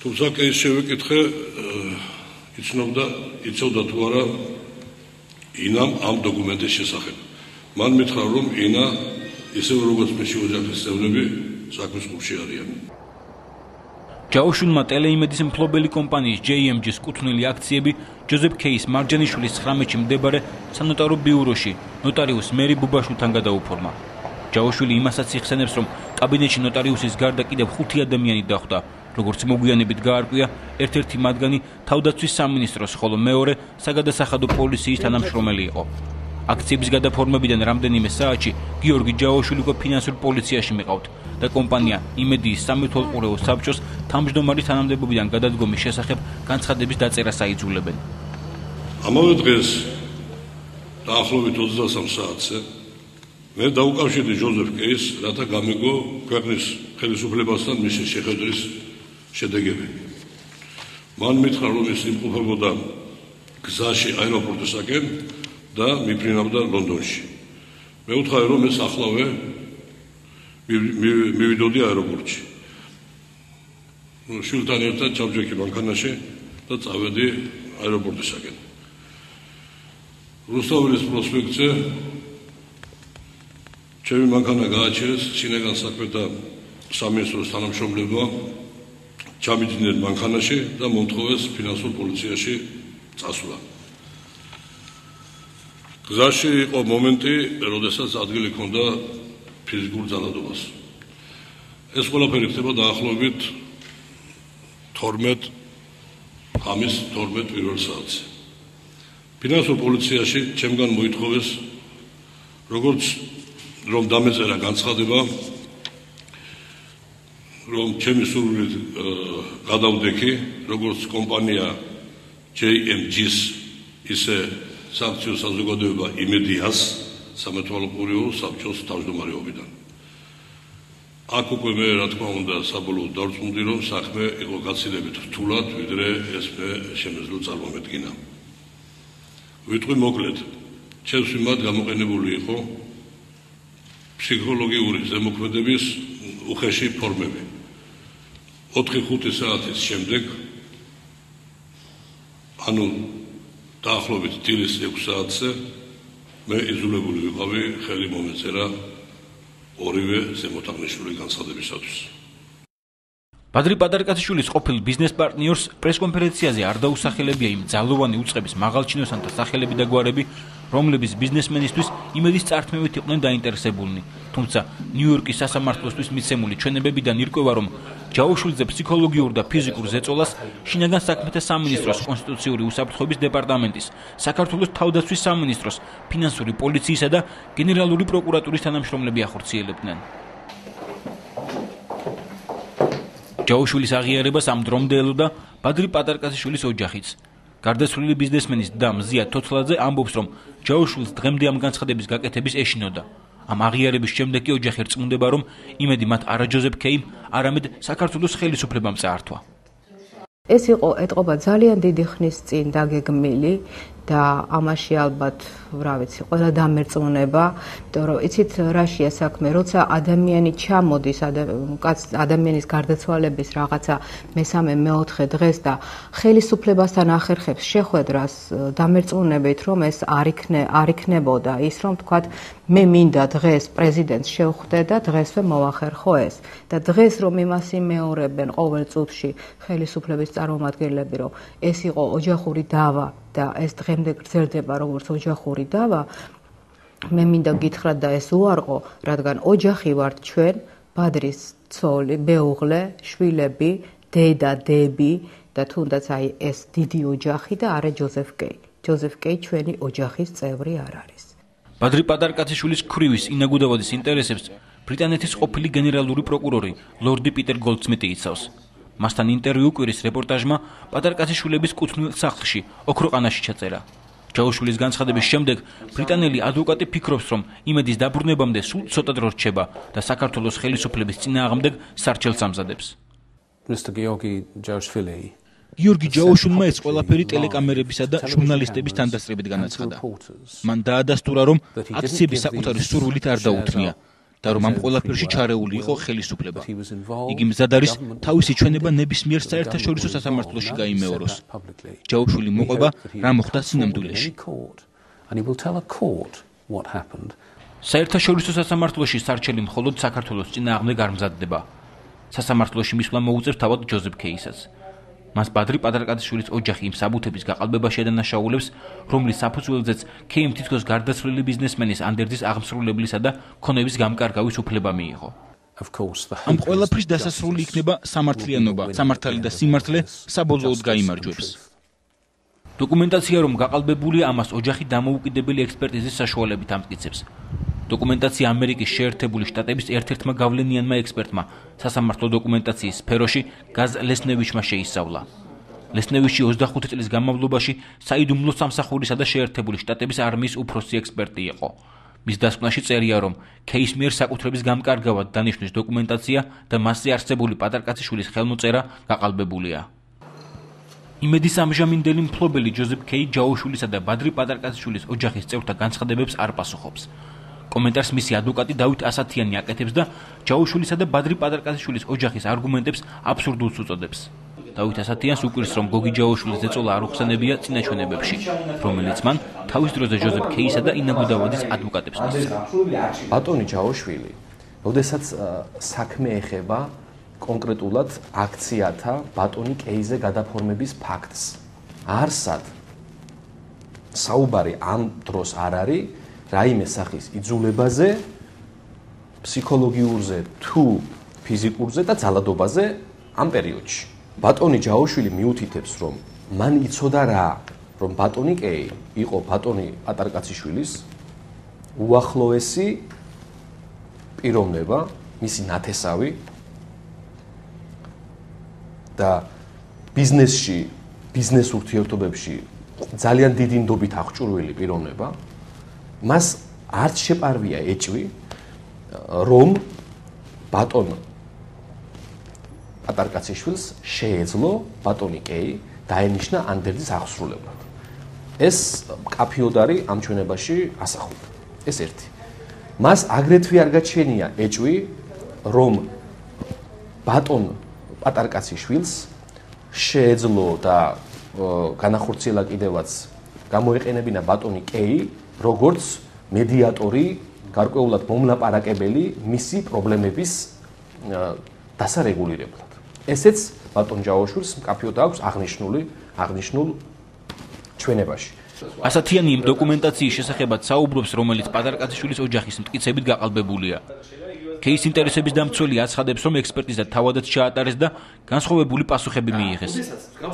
თუმცა კი შევეკითხე იცნობდა იცოდა თუ არა ინამ ამ დოკუმენტის შესახებ. მან მითხრა რომ ინა ისევ როგორც მეში ოჯახის წევრები საქმის კლუბში არიან. ჯაოშუნმა ტელეიმედის მფლობელი კომპანიის JMG-ს კუთვნილი აქციები ჯოზეფ კეის მარჯანიშვილის 19-ში მდებარე სანოტარო ბიუროში ნოტარიუს მერი ბუბაშვილთან გადაუფორმა. ჯაოშვილი იმასაც იხსენებს, რომ კაბინეტში ნოტარიუსის გარდა კიდევ 5 ადამიანი დახვდა, როგორც მოგვიანებით გაარკვია, ერთ-ერთი მათგანი თავდაცვის სამინისტროს, ხოლო მეორე საგადასახადო პოლიციის თანამშრომელი იყო. აქციების გადაფორმებიდან რამდენიმე საათში გიორგი ჯაოშვილი უკვე ფინანსურ პოლიციაში მიყავთ და კომპანია იმედიის სამეთვალყურეო საბჭოს თავმჯდომარის თანამდებობიდან გადადგომის შესახებ განცხადების დაწერას აიძულებენ. ამავე დღეს დაახლოებით 23 საათზე მე დაუკავშირდი ჯოზეფ კეის, რათა გამიგო ქვეყნის ხელისუფლებასთან მისი შეხვედრის შედეგები. მან მითხრა, რომ ის იმყოფებოდა გზაში აეროპორტისაკენ და მიფრინავდა ლონდონში. მე ვთქვი რომ ეს ახლავე მივიდოდი აეროპორტში. შულთან ერთად ჩავჯექი ბანკანაში და წავედი აეროპორტისაკენ. რუსთავის პროსპექტზე ჩემი ბანკანა გააჩერეს სინეგან საქმეთა სამინისტროს თანამშრომლებმა ჩამიძინეს ბანკანაში და მომთხოვეს ფინანსურ პოლიციაში წასვლა. გზაში იყო მომენტი, როდესაც ადგილი ჰქონდა ფიზიკურ ძალადობას. ეს ყველაფერი ხდება დაახლოებით 12 ამის 12 პირველ საათზე. ფინანსურ პოლიციაში ჩემგან მოითხოვეს როგორც რომ დამეწერა განცხადება რომ ჩემი სურვილით გადავდექი როგორც კომპანია JMG-ს ისე საქციო საზოგადოება იმედიას სამეთვალყურეო საბჭოს თავმჯდომარეობიდან. აქ უკვე მე რა თქმა უნდა საბოლოოდ დავწუნდი რომ საქმე იყო გაცილებით რთულად ვიდრე ეს მე შემეძლო წარმომედგინა. ვიტყვი მოკლედ. ჩემს მიმართ გამოყენებული იყო ფსიქოლოგიური ზემოქმედების უხეში ფორმები. 4-5 საათის შემდეგ ანუ დაახლოებით დილის 6 საათზე მე იზოლებული ვიყავი ხელი მომეწერა ორივე ზემოთაღნიშნული განცხადებისათვის ბადრი პატარკაციშვილის ყოფილ ბიზნეს პარტნიორს პრესკონფერენციაზე არ დაუსახელებია იმ ძალოვანი უწყების მაღალჩინოსანთა სახელები და გვარები, რომლებიც ბიზნესმენისთვის იმედის წართმევით იყვნენ დაინტერესებულნი. თუმცა ნიუ-იორკის სასამართლოსთვის მიცემული ჩვენებებიდან ირკვევა, რომ ჯაოშვილზე ფსიქოლოგიურ და ფიზიკურ ზეწოლას შინაგან საქმეთა სამინისტროს კონსტიტუციური უსაფრთხოების დეპარტამენტის, საქართველოს თავდაცვის სამინისტროს, ფინანსური პოლიციისა და გენერალური პროკურატურის თანამშრომლები ახორციელებდნენ. ჯაოშვილის აღიარებას ამ დრომდე ელოდა ბადრი პატარკაციშვილის ოჯახიც. გარდაცვლილი ბიზნესმენის და მზია თოთლაძე ამბობს, რომ ჯაოშვილს დღემდე ამ განცხადების გაკეთების ეშინოდა. ამ აღიარების შემდეგ კი ოჯახი რწმუნდება, რომ იმედი მათ არა ჯოზეფ კეიმ, არამედ საქართველოს ხელისუფლებამ წაართვა. ეს იყო ეთყობა ძალიან დიდი ხნის წინ დაგეგმილი და ამაში ალბათ რა ვიცი, ყველა დამერწმუნება, იმიტომ რომ იცით რაშია საქმე, როცა ადამიანი ჩამოდის ადამიანის გარდაცვალების რაღაცა მესამე მეოთხე დღეს და ხელისუფლებასთან ახერხებს შეხვედრას დამერწმუნებით, რომ ეს არ იქნე არ იქნებოდა. ის, რომ თქვათ მე მინდა დღეს პრეზიდენტს შევხვდე და დღესვე მოახერხო ეს. და დღეს რომ იმას იმეორებენ ყოველ წუთში ხელისუფლების წარმომადგენლები, რომ ეს იყო ოჯახური დავა და ეს დღემდე გრძელდება როგორც ოჯახური დავა მე მინდა გითხრათ და ეს უარყო რადგან ოჯახი ვართ ჩვენ ბადრის ცოლი მეუღლე შვილები დედა დები და თუნდაც აი ეს დიდი ოჯახი და არა ჯოზეფ კეი. ჯოზეფ კეი ჩვენი ოჯახის წევრი არ არის. ბადრი პატარკაციშვილის ქრივის ინაგუდავადის ინტერესებს ბრიტანეთის ყოფილი გენერალური პროკურორი ლორდი პიტერ გოლდსმიტი იცავს მასთან ინტერვიუ კვირის რეპორტაჟმა პატარკაციშვილების კუთვნილ სახლში ოქროყანაში ჩაწერა. ჯაუშვილის განცხადების შემდეგ ბრიტანელი ადვოკატი ფიქრობს, რომ იმედის დაბრუნებამდე სულ ცოტა დრო რჩება და საქართველოს ხელისუფლების წინააღმდეგ სარჩელს ამზადებს. Mr. Georgi Jaushvili გიორგი ჯაოშუნმა ეს ყველაფერი ტელეკამერებისა და ჟურნალისტების თანდასწრებით განაცხადა. მან დაადასტურა, რომ აქციები საკუთარი სურვილით არ დაუთმია. და რომ ამ ყველაფერში ჩარეული იყო ხელისუფლება. იგი მზად არის თავისი ჩვენება ნებისმიერ საერთაშორისო სასამართლოში გაიმეოროს. ჯაუშვილი მოყვება რა მოხდა სინამდვილეში. საერთაშორისო სასამართლოში სარჩელი მხოლოდ საქართველოს წინააღმდეგ არ მზადდება. სასამართლოში მისვლა მოუწევს თავად ჯოზეფ კეისას. მას ბადრი პატარკაციშვილის ოჯახი იმ საბუთების გაყალბებაში ადანაშაულებს, რომლის საფუძველზეც ქეიმ თითქოს გარდაცვლილი ბიზნესმენის ანდერძის აღმსრულებლისა და ქონების გამკარგავის უფლება მიიღო. ამ ყველაფრის დასასრული იქნება სამართლიანობა, სამართალი და სიმართლე საბოლოოდ გამოიმარჯვებს. დოკუმენტაცია რომ გაყალბებულია ამას ოჯახი დამოუკიდებელი ექსპერტიზის საშუალებით ამტკიცებს. დოკუმენტაცია ამერიკის შეერთებული შტატების ერთ-ერთმა გავლენიანმა ექსპერტმა სასამართლო დოკუმენტაციის სფეროში გაზ ლესნევიჩმა შეისწავლა. ლესნევიჩი 25 წლის განმავლობაში საიდუმლო სამსახურისა და შეერთებული შტატების არმიის უფროსი ექსპერტი იყო. მის დასკვნაში წერია, რომ კეისმიერ საკუთრების გამკარგავად დანიშნვის დოკუმენტაცია და მასზე არსებული პატარკაციშვილის ხელმოწერა გაყალბებულია. იმედის ამჟამინდელი მფლობელი ჯოზეფ კეი ჯაოშვილისა და ბადრი პატარკაციშვილის ოჯახის წევრთა განცხადებებს არ პასუხობს. კომენტარს მისი ადვოკატი დავით ასათიანი აკეთებს და ჯაუშვილისა და ბადრი პატარკაციშვილის ოჯახის არგუმენტებს აბსურდულს უწოდებს. დავით ასათიანს უკვირს რომ გოგი ჯაუშვილის ზეწოლა არ უხსენებია წინაჩვენებებში, რომელიც მან თავის დროზე ჯოზეფ კეისა და ინა გუდავადის ადვოკატებს მისცა. ბატონი ჯაუშვილი, ოდესაც საქმე ეხება კონკრეტულად აქციათა ბატონი კეიზე გადაფორმების ფაქტს. არსად საუბარი ამ დროს არ არის რაიმე სახის იძულებაზე, ფსიქოლოგიურზე თუ ფიზიკურზე და ძალადობაზე ამ პერიოდში. ბატონი ჯაოშვილი მიუთითებს, რომ მან იცოდა რა, რომ ბატონი კეი იყო ბატონი პატარკაციშვილის უახლოესი პიროვნება, მისი ნათესავი და ბიზნესში, ბიზნეს ურთიერთობებში ძალიან დიდი ნდობით აღჭურვილი პიროვნება, მას არც შეპარვია ეჭვი, რომ ბატონ პატარკაციშვილს შეეძლო ბატონი კეი დაენიშნა ანდერძის აღსრულებლად. ეს კაფიოდარი ამ ჩვენებაში ასახულდა. ეს ერთი. მას აგრეთვე არ გაჩენია ეჭვი, რომ ბატონ პატარკაციშვილს შეეძლო და განახორციელა კიდევაც გამოეყენებინა ბატონი კეი როგორც მედიატორი გარკვეულად მომლაპარაკებელი მისი პრობლემების დასარეგულირებლად. ესეც ბატონ ჯავაშვილს მკაფიოდ აქვს აღნიშნული აღნიშნულ ჩვენებაში. ასათიანი იმ დოკუმენტაციის შესახებაც საუბრობს, რომელიც პატარკაციშვილის ოჯახის მტკიცებით გაყალბებულია. კეის ინტერესების დამცველი აცხადებს, რომ ექსპერტიზა თავადაც ჩაატარეს და განსხვავებული პასუხები მიიღეს.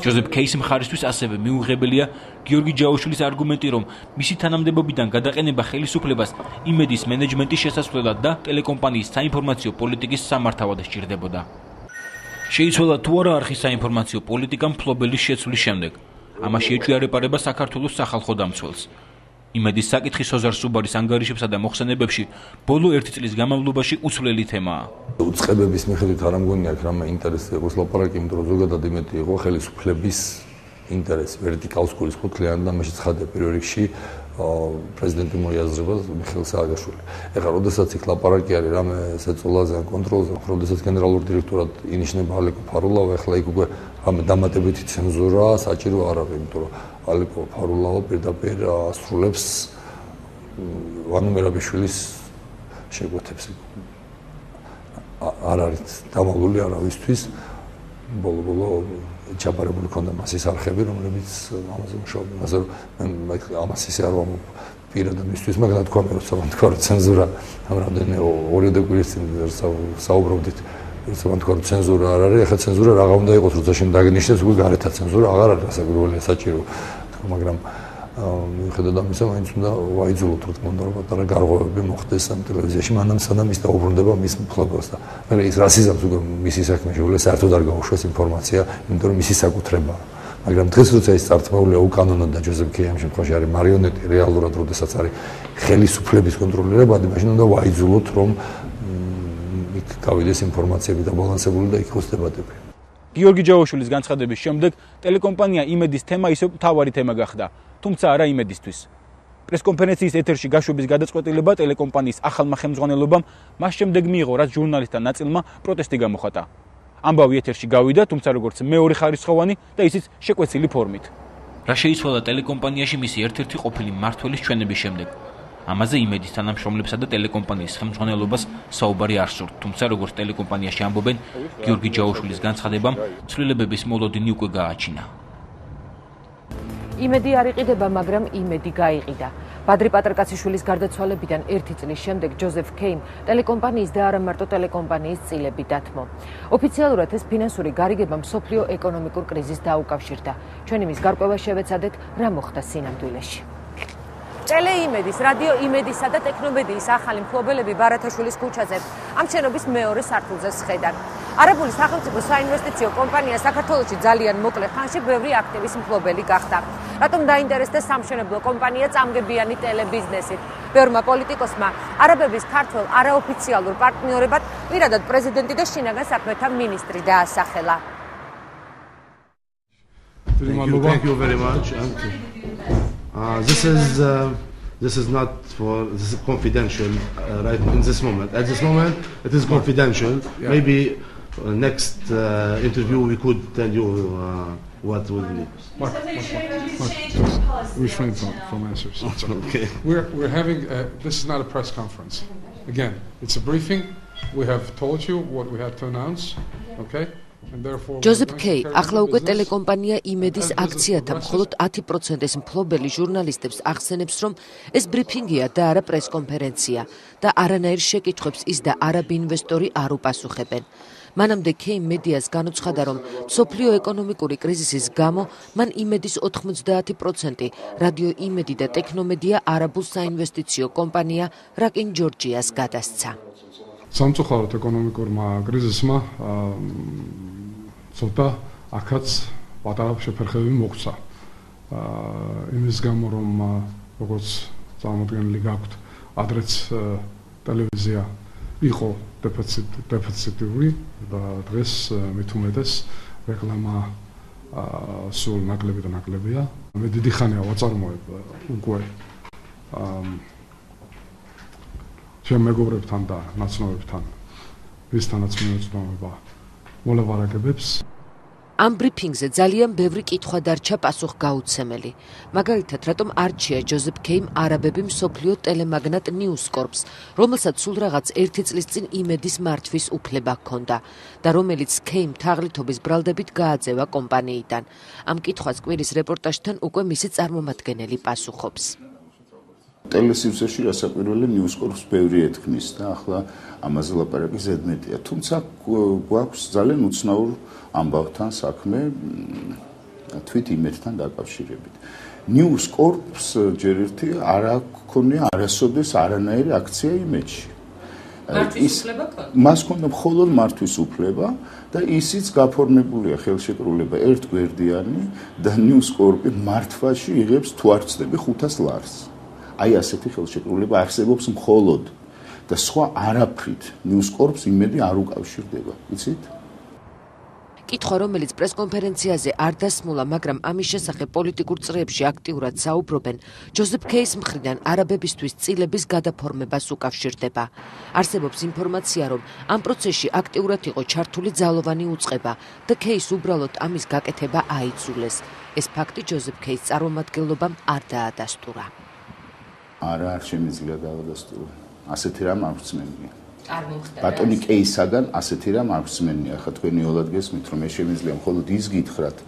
ჯოზეფ კეის მხარისთვის ასევე მიუღებელია გიორგი ჯაოშვილის არგუმენტი, რომ მისი თანამდებობიდან გადაყენება ხელისუფლებას იმედის მენეჯმენტის შესასვლელად და ტელეკომპანიის საინფორმაციო პოლიტიკის სამართავად სჭირდებოდა. შეიცვალა თუ არა არხის საინფორმაციო პოლიტიკა მფლობელის შეცვლის შემდეგ. ამაში ეჭვი არ ეპარება საქართველოს სახალხო დამცველს. იმედის საკითხი სოზარ სუბარის ანგარიშებსა და მოხსენებებში ბოლო 1 წლის განმავლობაში უცვლელი თემაა. უწყებების მიხედვით არ ამგონია აქ რამე ინტერესი იყოს ლაპარაკი, იმიტომ რომ ზოგადად იმეთი იყო ხელისუფლების ინტერესი ვერტიკალს გულისხმობ ქლიან და მაშინ ცხადია პირველ რიგში პრეზიდენტი მოიაზრება მიხეილ სააგაშვილი. ეხლა როდესაც იქ ლაპარაკი არის რამე სეწოლაზე ან კონტროლზე, როდესაც გენერალურ დირექტორად ინიშნება ალეკო ფარულავა, ეხლა იქ უკვე რამე დამატებითი ცენზურა საჭირო არ არის, იმიტომ რომ ალეკო ფარულავა პირდაპირ ასრულებს ვანო მერაბიშვილის შეგვეთებს. არ არის დამალული არავისთვის ბოლო-ბოლო ჩაბარებული ქონდა მასის არხები, რომლებიც ამაზე მუშაობენ. ასე რომ ამას ისე არ ვამო პირადად მისთვის, მაგრამ თქვა მე რომ თქვა რომ ცენზურა ამ რამდენი ორი და კვირის წინ საუბრობდით. ისე თქვა რომ ცენზურა არ არის, ახლა ცენზურა რა უნდა იყოს, როცა შენ დაგნიშნეს, უკვე გარეთა ცენზურა აღარ არის გასაგროველი საჭირო. მაგრამ მიუხედავად ამისა, მაინც უნდა ვაიძულოთ, რომ უნდა რომ პატარა გარღვევები მოხდეს ამ ტელევიზიაში, მანამ სანამ ის დაუბრუნდება მის მხლობელს და მაგრამ ის რასიზმს უკვე მისი საქმე შეუძლია საერთოდ არ გაუშვეს ინფორმაცია, იმიტომ რომ მისი საკუთრებაა. მაგრამ დღეს როცა ის წარწმულია უკანონოდ და ჯოზეფ კეი ამ შემთხვევაში არის მარიონეტი რეალურად, როდესაც არის ხელისუფლების კონტროლირებადი, მაშინ უნდა ვაიძულოთ, რომ იქ გავიდეს ინფორმაციები და ბალანსებული და იქ იყოს დებატები. გიორგი ჯავაშვილის განცხადების შემდეგ ტელეკომპანია იმედის თემა ისე მთავარი თემა გახდა. თუმცა არა იმედისთვის. პრესკონფერენციის ეთერში გაშვების გადაწყვეტილება ტელეკომპანიის ახალმა ხელმძღვანელობამ მას შემდეგ მიიღო, რაც ჟურნალისტთა ნაწილმა პროტესტი გამოხატა. ამბავი ეთერში გავიდა, თუმცა როგორც მეორე ხარისხოვანი და ისიც შეკვეცილი ფორმით. რა შეიცვალა ტელეკომპანიაში მისი ერთ-ერთი ყოფილი მართველის ჩვენების შემდეგ? ამაზე იმედის თანამშრომლებსა და ტელეკომპანიის ხელმძღვანელობას საუბარი არ სურთ, თუმცა როგორც ტელეკომპანიაში ამბობენ, გიორგი ჯაოშვილის განცხადებამ ცვლილებების მოლოდინი უკვე გააჩინა. იმედი არ იყიდება, მაგრამ იმედი გაიყიდა. ბადრი პატრკაციშვილის გარდაცვალებიდან 1 წლის შემდეგ ჯოზეფ კეიმ ტელეკომპანიის და არა მარტო ტელეკომპანიის წილები დათმო. ოფიციალურად ეს ფინანსური გარიგება მსოფლიო ეკონომიკურ კრიზისს დაუკავშირდა. ჩვენი მის გარკვევა შევეცადეთ რა მოხდა სინამდვილეში. ტელეიმედის, რადიო იმედისა და ტექნობედიის ახალი მფლობელები ბარათაშვილის ქუჩაზე ამ შენობის მეორე სართულზე შეხედან. არაბული სახელმწიფო საინვესტიციო კომპანია საქართველოში ძალიან მოკლე ხანში ბევრი აქტივის მფლობელი გახდა. რატომ დაინტერესდა სამშენებლო კომპანია წამგებიანი ტელebiznesით? ბევრმა პოლიტიკოსმა არაბების ქართულ არაოფიციალურ პარტნიორებად პირადად პრეზიდენტი და შინაგან საქმეთა მინისტრი დაასახელა. Thank you very much. Uh, this is uh, this is not for this is confidential uh, right in this moment. At this moment, it is confidential. Yeah. Maybe uh, next uh, interview we could tell you uh, what we need. Mark, Mark, Mark, Mark, refrain from, from answers. <laughs> okay. We're we're having uh, this is not a press conference. Again, it's a briefing. We have told you what we had to announce. Okay. ჯოზეფ კეი ახლა უკვე ტელეკომპანია იმედის აქციათა მხოლოდ 10%-ის მფლობელი ჟურნალისტებს ახსენებს, რომ ეს ბრიფინგია და არა პრესკონფერენცია და არანაირ შეკითხვებს ის და არაბ ინვესტორი არ უპასუხებენ. მანამდე კეიმ მედიას განუცხადა, რომ სოფლიო ეკონომიკური კრიზისის გამო მან იმედის 90% რადიო იმედი და ტექნომედია არაბულ საინვესტიციო კომპანია რაკინ ჯორჯიას გადასცა. სამწუხაროდ ეკონომიკურმა კრიზისმა ცოტა აქაც პატარა შეფერხები მოხდა. აა იმის გამო რომ როგორც წარმოადგენელი გაქვთ ადრეც ტელევიზია იყო დეფიციტური და დღეს მით უმეტეს რეკლამა აა სულ ნაკლები და ნაკლებია. მე დიდი ხანია ვაწარმოებ უკვე აა ჩემ მეგობრებთან და ნაცნობებთან ვისთანაც მიეწოდება მოლაპარაკებებს ამ ბრიფინგზე ძალიან ბევრი კითხვა დარჩა პასუხ გაუცემელი. მაგალითად, რატომ არჩია ჯოზეფ კეიმ არაბები მსოფლიო ტელემაგნატ ნიუსკორპს, რომელსაც სულ რაღაც ერთი წლის წინ იმედის მართვის უფლება ჰქონდა და რომელიც კეიმ თაღლითობის ბრალდებით გააძევა კომპანიიდან. ამ კითხვას კვირის რეპორტაჟთან უკვე მისი წარმომადგენელი პასუხობს. ტელესივრცეში რასაკვირველი ნიუსკორპს ბევრი ეთქმის და ახლა ამაზე ლაპარაკი ზედმეტია. თუმცა გვაქვს ძალიან უცნაურ ამბავთან საქმე თვით იმედთან დაკავშირებით. News Corps ჯერ ერთი არ აქვს არასოდეს არანაირი აქცია იმედში. ის მას ქონდა მხოლოდ მართვის უფლება და ისიც გაფორმებულია ხელშეკრულება ერთ გვერდიანი და News Corp-ი მართვაში იღებს თუ არ ცდები 500 ლარს. აი ასეთი ხელშეკრულება არსებობს მხოლოდ და სხვა არაფრით News Corp-ს იმედი არ უკავშირდება, იცით? კითხვა, რომელიც პრესკონფერენციაზე არ დასმულა, მაგრამ ამის შესახებ პოლიტიკურ წრეებში აქტიურად საუბრობენ, ჯოზეფ კეის მხრიდან არაბებისთვის წილების გადაფორმებას უკავშირდება. არსებობს ინფორმაცია, რომ ამ პროცესში აქტიურად იყო ჩართული ძალოვანი უწყება და კეის უბრალოდ ამის გაკეთება აიძულეს. ეს ფაქტი ჯოზეფ კეის წარმომადგენლობამ არ დაადასტურა. არა, არ შემიძლია დაადასტურა. ასეთი რამ არ ვწმენია. არ მომხდარა. ბატონი კეისაგან ასეთი რამ არ ვსმენია. ხა თქვენი ოლად გესმით რომ ეს შემიძლია მხოლოდ ის გითხრათ,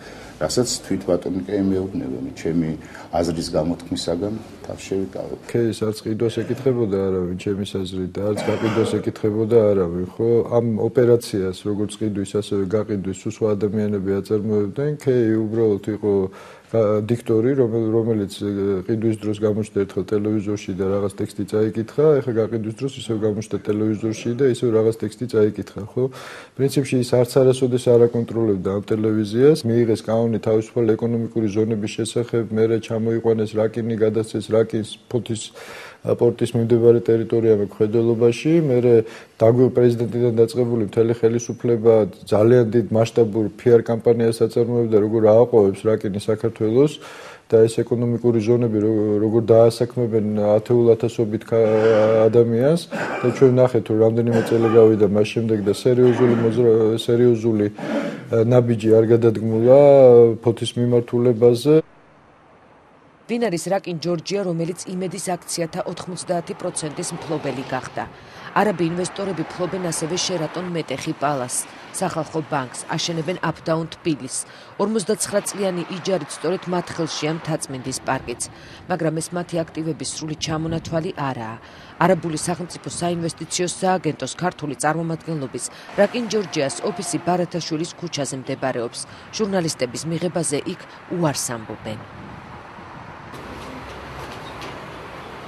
რასაც თვით ბატონი კეი მეუბნება, მე ჩემი აზრის გამოთქმისაგან თავს შევიკავებ. კეის არც ყიდვას ეკითხებოდა არავინ ჩემი აზრით და არც გაყიდვას ეკითხებოდა არავინ, ხო? ამ ოპერაციას როგორც ყიდვის, ასევე გაყიდვის სხვა ადამიანები აწარმოებდნენ. კეი უბრალოდ იყო დიქტორი, რომელიც ყიდვის დროს გამოჩნდა ერთხელ ტელევიზორში და რაღაც ტექსტი წაიკითხა, ეხლა გაყიდვის დროს ისევ გამოჩნდა ტელევიზორში და ისევ რაღაც ტექსტი წაიკითხა, ხო? პრინციპში ის არც არასოდეს არ აკონტროლებდა ამ ტელევიზიას, მიიღეს კანონი თავისუფალ ეკონომიკური ზონების შესახებ, მერე ჩამოიყვანეს რაკინი, გადასცეს რაკინს ფოთის პორტის მიმდებარე ტერიტორია მექვედელობაში, მე დაგვი პრეზიდენტიდან დაწყებული მთელი ხელისუფლება ძალიან დიდ მასშტაბურ PR კამპანიას აწარმოებდა, როგორ ააყვავებს რაკინი საქართველოს და ეს ეკონომიკური ზონები როგორ დაასაქმებენ ათეულათასობით ადამიანს და ჩვენ ნახეთ რომ რამდენიმე წელი გავიდა მას შემდეგ და სერიოზული სერიოზული ნაბიჯი არ გადადგმულა ფოთის მიმართულებაზე ვინ არის რაკინ ჯორჯია, რომელიც იმედის აქციათა 90%-ის მფლობელი გახდა. არაბი ინვესტორები ფლობენ ასევე შერატონ მეტეხი პალას, სახალხო ბანკს, აშენებენ აპდაუნ თბილის. 59 წლიანი იჯარით სწორედ მათ ხელშია მთაწმინდის პარკიც, მაგრამ ეს მათი აქტივების სრული ჩამონათვალი არაა. არაბული სახელმწიფო საინვესტიციო სააგენტოს ქართული წარმომადგენლობის რაკინ ჯორჯიას ოფისი ბარათაშვილის ქუჩაზე მდებარეობს. ჟურნალისტების მიღებაზე იქ უარს ამბობენ.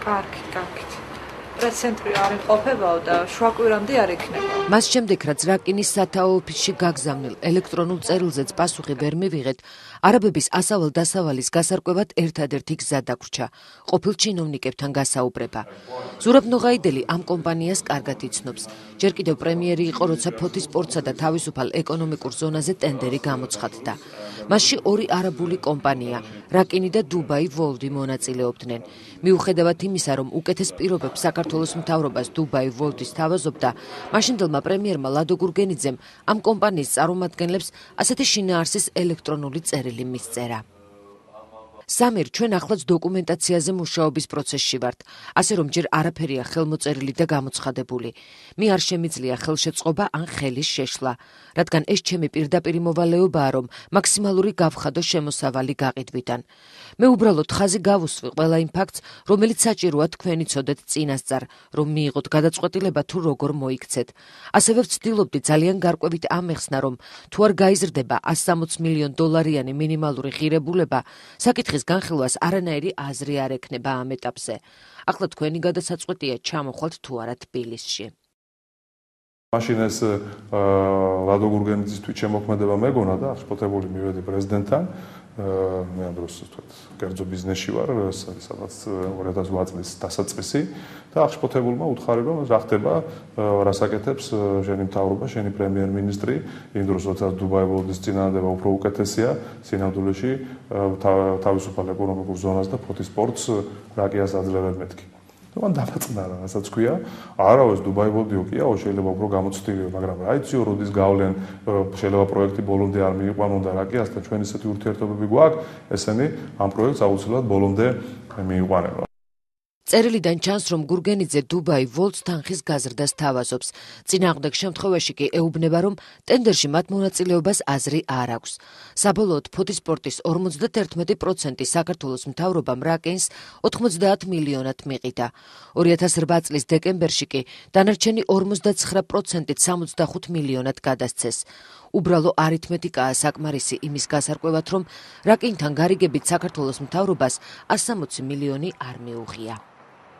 კარგი, კარგი. პრესცენტრი არ იმყოფებაო და შვაკვირამდე არ იქნება. მას შემდეგ რაც რაკინის სათაო ოფისში გაგზავნილ ელექტრონულ წერილზეც პასუხი ვერ მივიღეთ, არაბების ასავალ დასავალის გასარკვევად ერთადერთი გზა დაგვრჩა ყოფილ ჩინოვნიკებთან გასაუბრება. ზურაბ ნოღაიდელი ამ კომპანიას კარგად იცნობს. ჯერ კიდევ პრემიერი იყო როცა ფოთის სპორტსა და თავისუფალ ეკონომიკურ ზონაზე ტენდერი გამოცხადდა. მასში ორი არაბული კომპანია რაკინი და დუბაი ვოლდი მონაწილეობდნენ. მიუხედავად იმისა რომ უკეთეს პირობებს საქართველოს მთავრობას დუბაი ვოლდის თავაზობდა მაშინდელმა პრემიერმა ლადო გურგენიძემ ამ კომპანიის წარმომადგენლებს ასეთი შინაარსის ელექტრონული წერილი წელი მისწერა. სამერ ჩვენ ახლაც დოკუმენტაციაზე მუშაობის პროცესში ვართ. ასე რომ ჯერ არაფერია ხელმოწერილი და გამოცხადებული. მე არ შემიძლია ხელშეწყობა ან ხელის შეშლა. რადგან ეს ჩემი პირდაპირი მოვალეობაა რომ მაქსიმალური გავხადო შემოსავალი გაყიდვიდან. მე უბრალოდ ხაზი გავუსვი ყველა იმ ფაქტს რომელიც საჭიროა თქვენი წოდეთ წინასწარ რომ მიიღოთ გადაწყვეტილება თუ როგორ მოიქცეთ. ასევე ვცდილობდი ძალიან გარკვევით ამეხსნა რომ თუ არ გაიზრდება 160 მილიონ დოლარიანი მინიმალური ღირებულება საკითხის განხილვას არანაირი აზრი არ ექნება ამ ეტაპზე. ახლა თქვენი გადასაწყვეტია ჩამოხვალთ თუ არა თბილისში. მაშინ ეს ლადო გურგენიძის თვით შემოქმედება მეგონა და აღშფოთებული მივედი პრეზიდენტთან მე ამ დროს ვთქვათ კერძო ბიზნესში ვარ სადაც 2008 წლის დასაწყისი და აღშფოთებულმა უთხარი რომ რა ხდება რასაკეთებს შენი მთავრობა შენი პრემიერ-მინისტრი იმ დროს როცა დუბაი ვოლდის წინააღმდება უფრო უკეთესია სინამდვილეში თავისუფალ ეკონომიკურ ზონას და ფოთის სპორტს რა კი ასაძლევებ მეთქი და მან დაბაწყნარა, რასაც ქვია. არავის დუბაი ბოდიო კიაო შეიძლება უფრო გამოცდილიო, მაგრამ რა იციო, როდის გავლენ შეიძლება პროექტი ბოლომდე არ მიიყვანონ და რა კი ასთან ჩვენ ისეთი ურთიერთობები გვაქვს, ესენი ამ პროექტს აუცილებლად ბოლომდე მიიყვანება. წერილიდან ჩანს, რომ გურგენიძე დუბაი ვოლტს თანხის გაზრდას თავაზობს. წინააღმდეგ შემთხვევაში კი ეუბნება, რომ ტენდერში მათ მონაწილეობას აზრი არ აქვს. საბოლოოდ ფოთისპორტის 51% საქართველოს მთავრობამ რაკენს 90 მილიონად მიყიდა. 2008 წლის დეკემბერში კი დანარჩენი 59%-ით 65 მილიონად გადასცეს. უბრალო არითმეტიკაა საკმარისი იმის გასარკვევად, რომ რაკინთან გარიგებით საქართველოს მთავრობას 160 მილიონი არ მიუღია.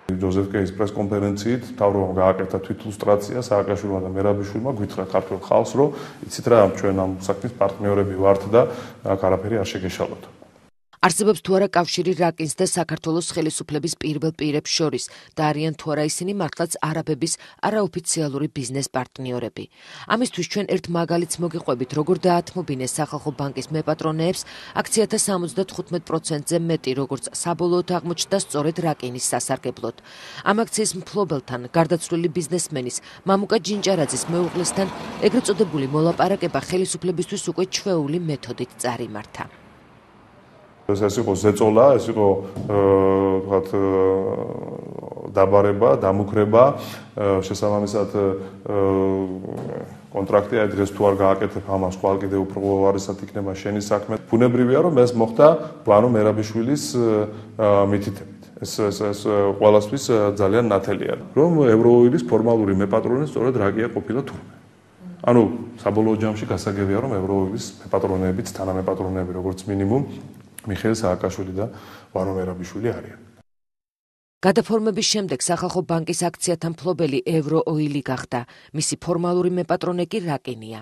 ჯოზეფ კეის პრესკონფერენციით თავრობამ გააკეთა თვითილუსტრაცია სააკაშვილმა და მერაბიშვილმა გვითხრა ქართულ ხალხს რომ იცით რა ჩვენ ამ საქმის პარტნიორები ვართ და აქ არაფერი არ შეგეშალოთ არსებობს თუ არა კავშირი რაკინს და საქართველოს ხელისუფლების პირველ პირებს შორის და არიან თუ არა ისინი მართლაც არაბების არაოფიციალური ბიზნეს პარტნიორები. ამისთვის ჩვენ ერთ მაგალითს მოგიყვებით, როგორ დაათმობინეს სახალხო ბანკის მეპატრონეებს აქციათა 75%-ზე მეტი, როგორც საბოლოოდ აღმოჩნდა სწორედ რაკინის სასარგებლოდ. ამ აქციის მფლობელთან გარდაცვლილი ბიზნესმენის მამუკა ჯინჭარაძის მეუღლესთან ეგრეთ წოდებული მოლაპარაკება ხელისუფლებისთვის უკვე ჩვეული მეთოდით წარიმართა. ეს ეს იყო ზეწოლა, ეს იყო ვთქვათ დაბარება, დამუქრება, შესაბამისად კონტრაქტი აი დღეს თუ არ გააკეთებ ამას, ხვალ კიდე უფრო ვარისად იქნება შენი საქმე. ბუნებრივია რომ ეს მოხდა ბანო მერაბიშვილის მითითებით. ეს ეს ეს ყოველასთვის ძალიან ნათელია. რომ ევროოილის ფორმალური მეპატრონე სწორედ რაგია ყოფილა თურმე. ანუ საბოლოო ჯამში გასაგებია რომ ევროოილის მეპატრონეებიც თანამეპატრონეები როგორც მინიმუმ მიხეილ სააკაშვილი და ვანო მერაბიშვილი არიან. გადაფორმების შემდეგ სახალხო ბანკის აქციათა მფლობელი ევროოილი გახდა. მისი ფორმალური მეპატრონე კი რაკენია.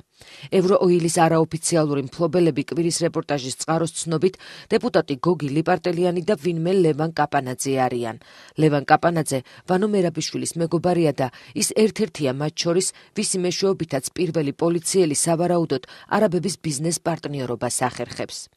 ევროოილის არაოფიციალური მფლობელები კვირის რეპორტაჟის წყაროს ცნობით დეპუტატი გოგი ლიპარტელიანი და ვინმე ლევან კაპანაძე არიან. ლევან კაპანაძე ვანო მერაბიშვილის მეგობარია და ის ერთ-ერთია მათ შორის, ვისი მეშვეობითაც პირველი პოლიციელი სავარაუდოდ არაბების ბიზნეს პარტნიორობას ახერხებს.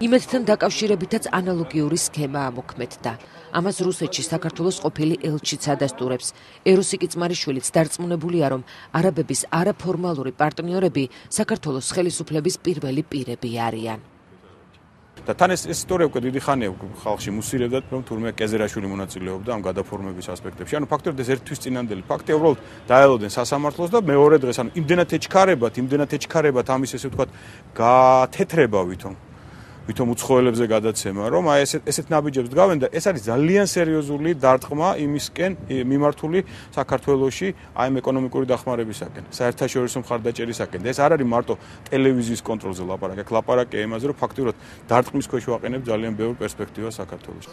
იმედთან დაკავშირებითაც ანალოგიური სქემა ამოქმედდა. ამას რუსეთში საქართველოს ყოფილი ელჩიც ადასტურებს. ეროსი კიცმარიშვილიც დარწმუნებულია, რომ არაბების არაფორმალური პარტნიორები საქართველოს ხელისუფლების პირველი პირები არიან. და თან ეს ისტორია უკვე დიდი ხანია ხალხში მუსირებდა, რომ თურმე კეზერაშვილი მონაწილეობდა ამ გადაფორმების ასპექტებში. ანუ ფაქტობრივად ეს ერთვის წინანდელი ფაქტი, უბრალოდ დაელოდნენ სასამართლოს და მეორე დღეს ანუ იმდენად ეჩქარებათ, იმდენად ეჩქარებათ ამის ესე ვთქვათ, გათეთრება ვითომ ვითომ უცხოელებზე გადაცემა, რომ აი ესეთ ესეთ ნაბიჯებს დგავენ და ეს არის ძალიან სერიოზული დარტყმა იმისკენ მიმართული საქართველოსში აი ამ ეკონომიკური დახმარებისაკენ, საერთაშორისო მხარდაჭერისაკენ. და ეს არ არის მარტო ტელევიზიის კონტროლზე ლაპარაკი, აქ ლაპარაკია იმაზე, რომ ფაქტიურად დარტყმის ქვეშ ვაყენებ ძალიან ბევრ პერსპექტივას საქართველოს.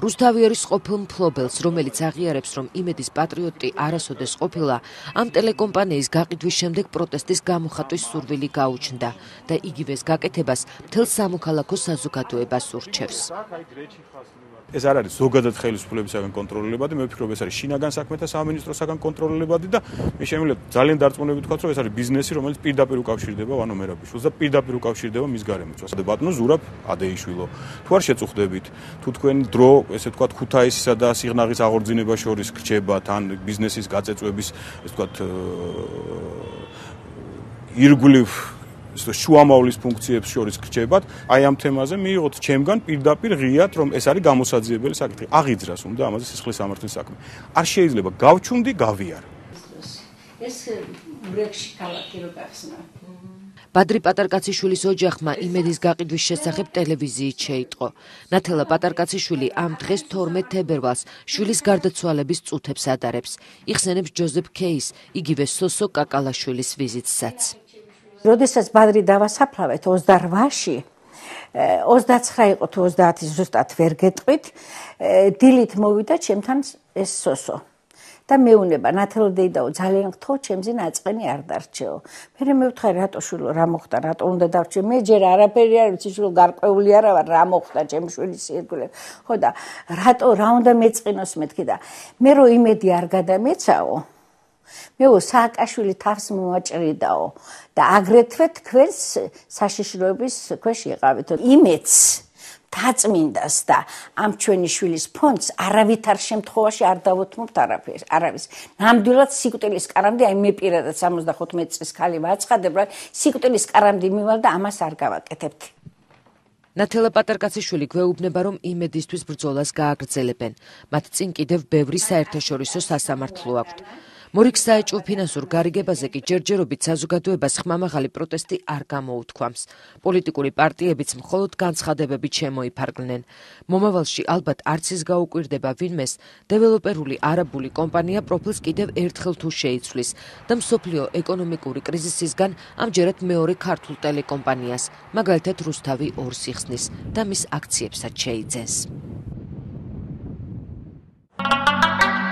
რუსთავიერის ყოფილ მფლობელს, რომელიც აღიარებს, რომ იმედის პატრიოტი არასოდეს ყოფილა, ამ ტელეკომპანიის გაყიდვის შემდეგ პროტესტის გამოხატვის სურვილი გაუჩნდა და იგივეს გაკეთებას მთელ სამოქალაქო საზოგადოებას ურჩევს. ეს არ არის ზოგადად ხელისუფლებისაგან კონტროლებადი, მე ვფიქრობ ეს არის შინაგან საქმეთა სამინისტროსაგან კონტროლებადი და მე შემიძლია ძალიან დარწმუნებით ვთქვა, რომ ეს არის ბიზნესი, რომელიც პირდაპირ უკავშირდება ვანო მერაბიშვილს და პირდაპირ უკავშირდება მის გარემოწვას. და ბატონო ზურაბ ადეიშვილო, თუ არ შეწუხდებით, თუ თქვენ დრო, ესე ვთქვა, ქუთაისისა და სიღნაღის აღორძინება შორის გრჩება თან ბიზნესის გაწეწვების, ესე ვთქვა, ირგვლივ შუამავლის ფუნქციებს შორის გრჩებათ, აი ამ თემაზე მიიღოთ ჩემგან პირდაპირ ღიად, რომ ეს არის გამოსაძიებელი საკითხი. აღიძრას უნდა ამაზე სისხლის სამართლის საქმე. არ შეიძლება გავჩუნდი, გავიარ. ეს ბრექში ქალაქი რო გახსნა. ბადრი პატარკაციშვილის ოჯახმა იმედის გაყიდვის შესახებ ტელევიზიით შეიტყო. ნათელა პატარკაციშვილი ამ დღეს 12 თებერვალს შვილის გარდაცვალების წუთებს ადარებს. იხსენებს ჯოზეფ კეის, იგივე სოსო კაკალაშვილის ვიზიტსაც. როდესაც ბადრი დავასაფლავეთ 28-ში 29 იყო თუ 30 ზუსტად ვერ გეტყვით დილით მოვიდა ჩემთან ეს სოსო და მეუნება ნათელდეიდაო ძალიან გთხოვ ჩემზე ნაწყენი არ დარჩეო. მე მე ვთხარ რატო შვილო რა მოხდა რატო უნდა დარჩე მე ჯერ არაფერი არ ვიცი შვილო გარკვეული არა ვარ რა მოხდა ჩემ შვილის ირგვლე. ხო და რატო რა უნდა მეწყინოს მეთქი და მე რო იმედი არ გადამეცაო მეო სააკაშვილი თავს მოაჭრიდაო და აგრეთვე თქვენს საშიშროების ქვეშ იყავით. იმეც დაწმინდას და ამ ჩვენი შვილის ფონდს არავითარ შემთხვევაში არ დავუთმობთ არაფერს არავის. ნამდვილად სიკვდილის კარამდე აი მე პირადად 75 წლის ხალი ვაცხადებ რა სიკვდილის კარამდე მივალ და ამას არ გავაკეთებთ. ნათელა პატარკაციშვილი გვეუბნება რომ იმედისთვის ბრძოლას გააგრძელებენ. მათ წინ კიდევ ბევრი საერთაშორისო სასამართლო აქვთ მორიქ საეჭვო ფინანსურ გარიგებაზე კი ჯერჯერობით საზოგადოებას ხმამაღალი პროტესტი არ გამოუთქვამს. პოლიტიკური პარტიებიც მხოლოდ განცხადებებით შემოიფარგლნენ. მომავალში ალბათ არც ის გაუკვირდება ვინმეს დეველოპერული არაბული კომპანია პროფილს კიდევ ერთხელ თუ შეიცვლის და მსოფლიო ეკონომიკური კრიზისისგან ამჯერად მეორე ქართულ ტელეკომპანიას, მაგალითად რუსთავი ორს იხსნის და მის აქციებსაც შეიძენს. Thank you.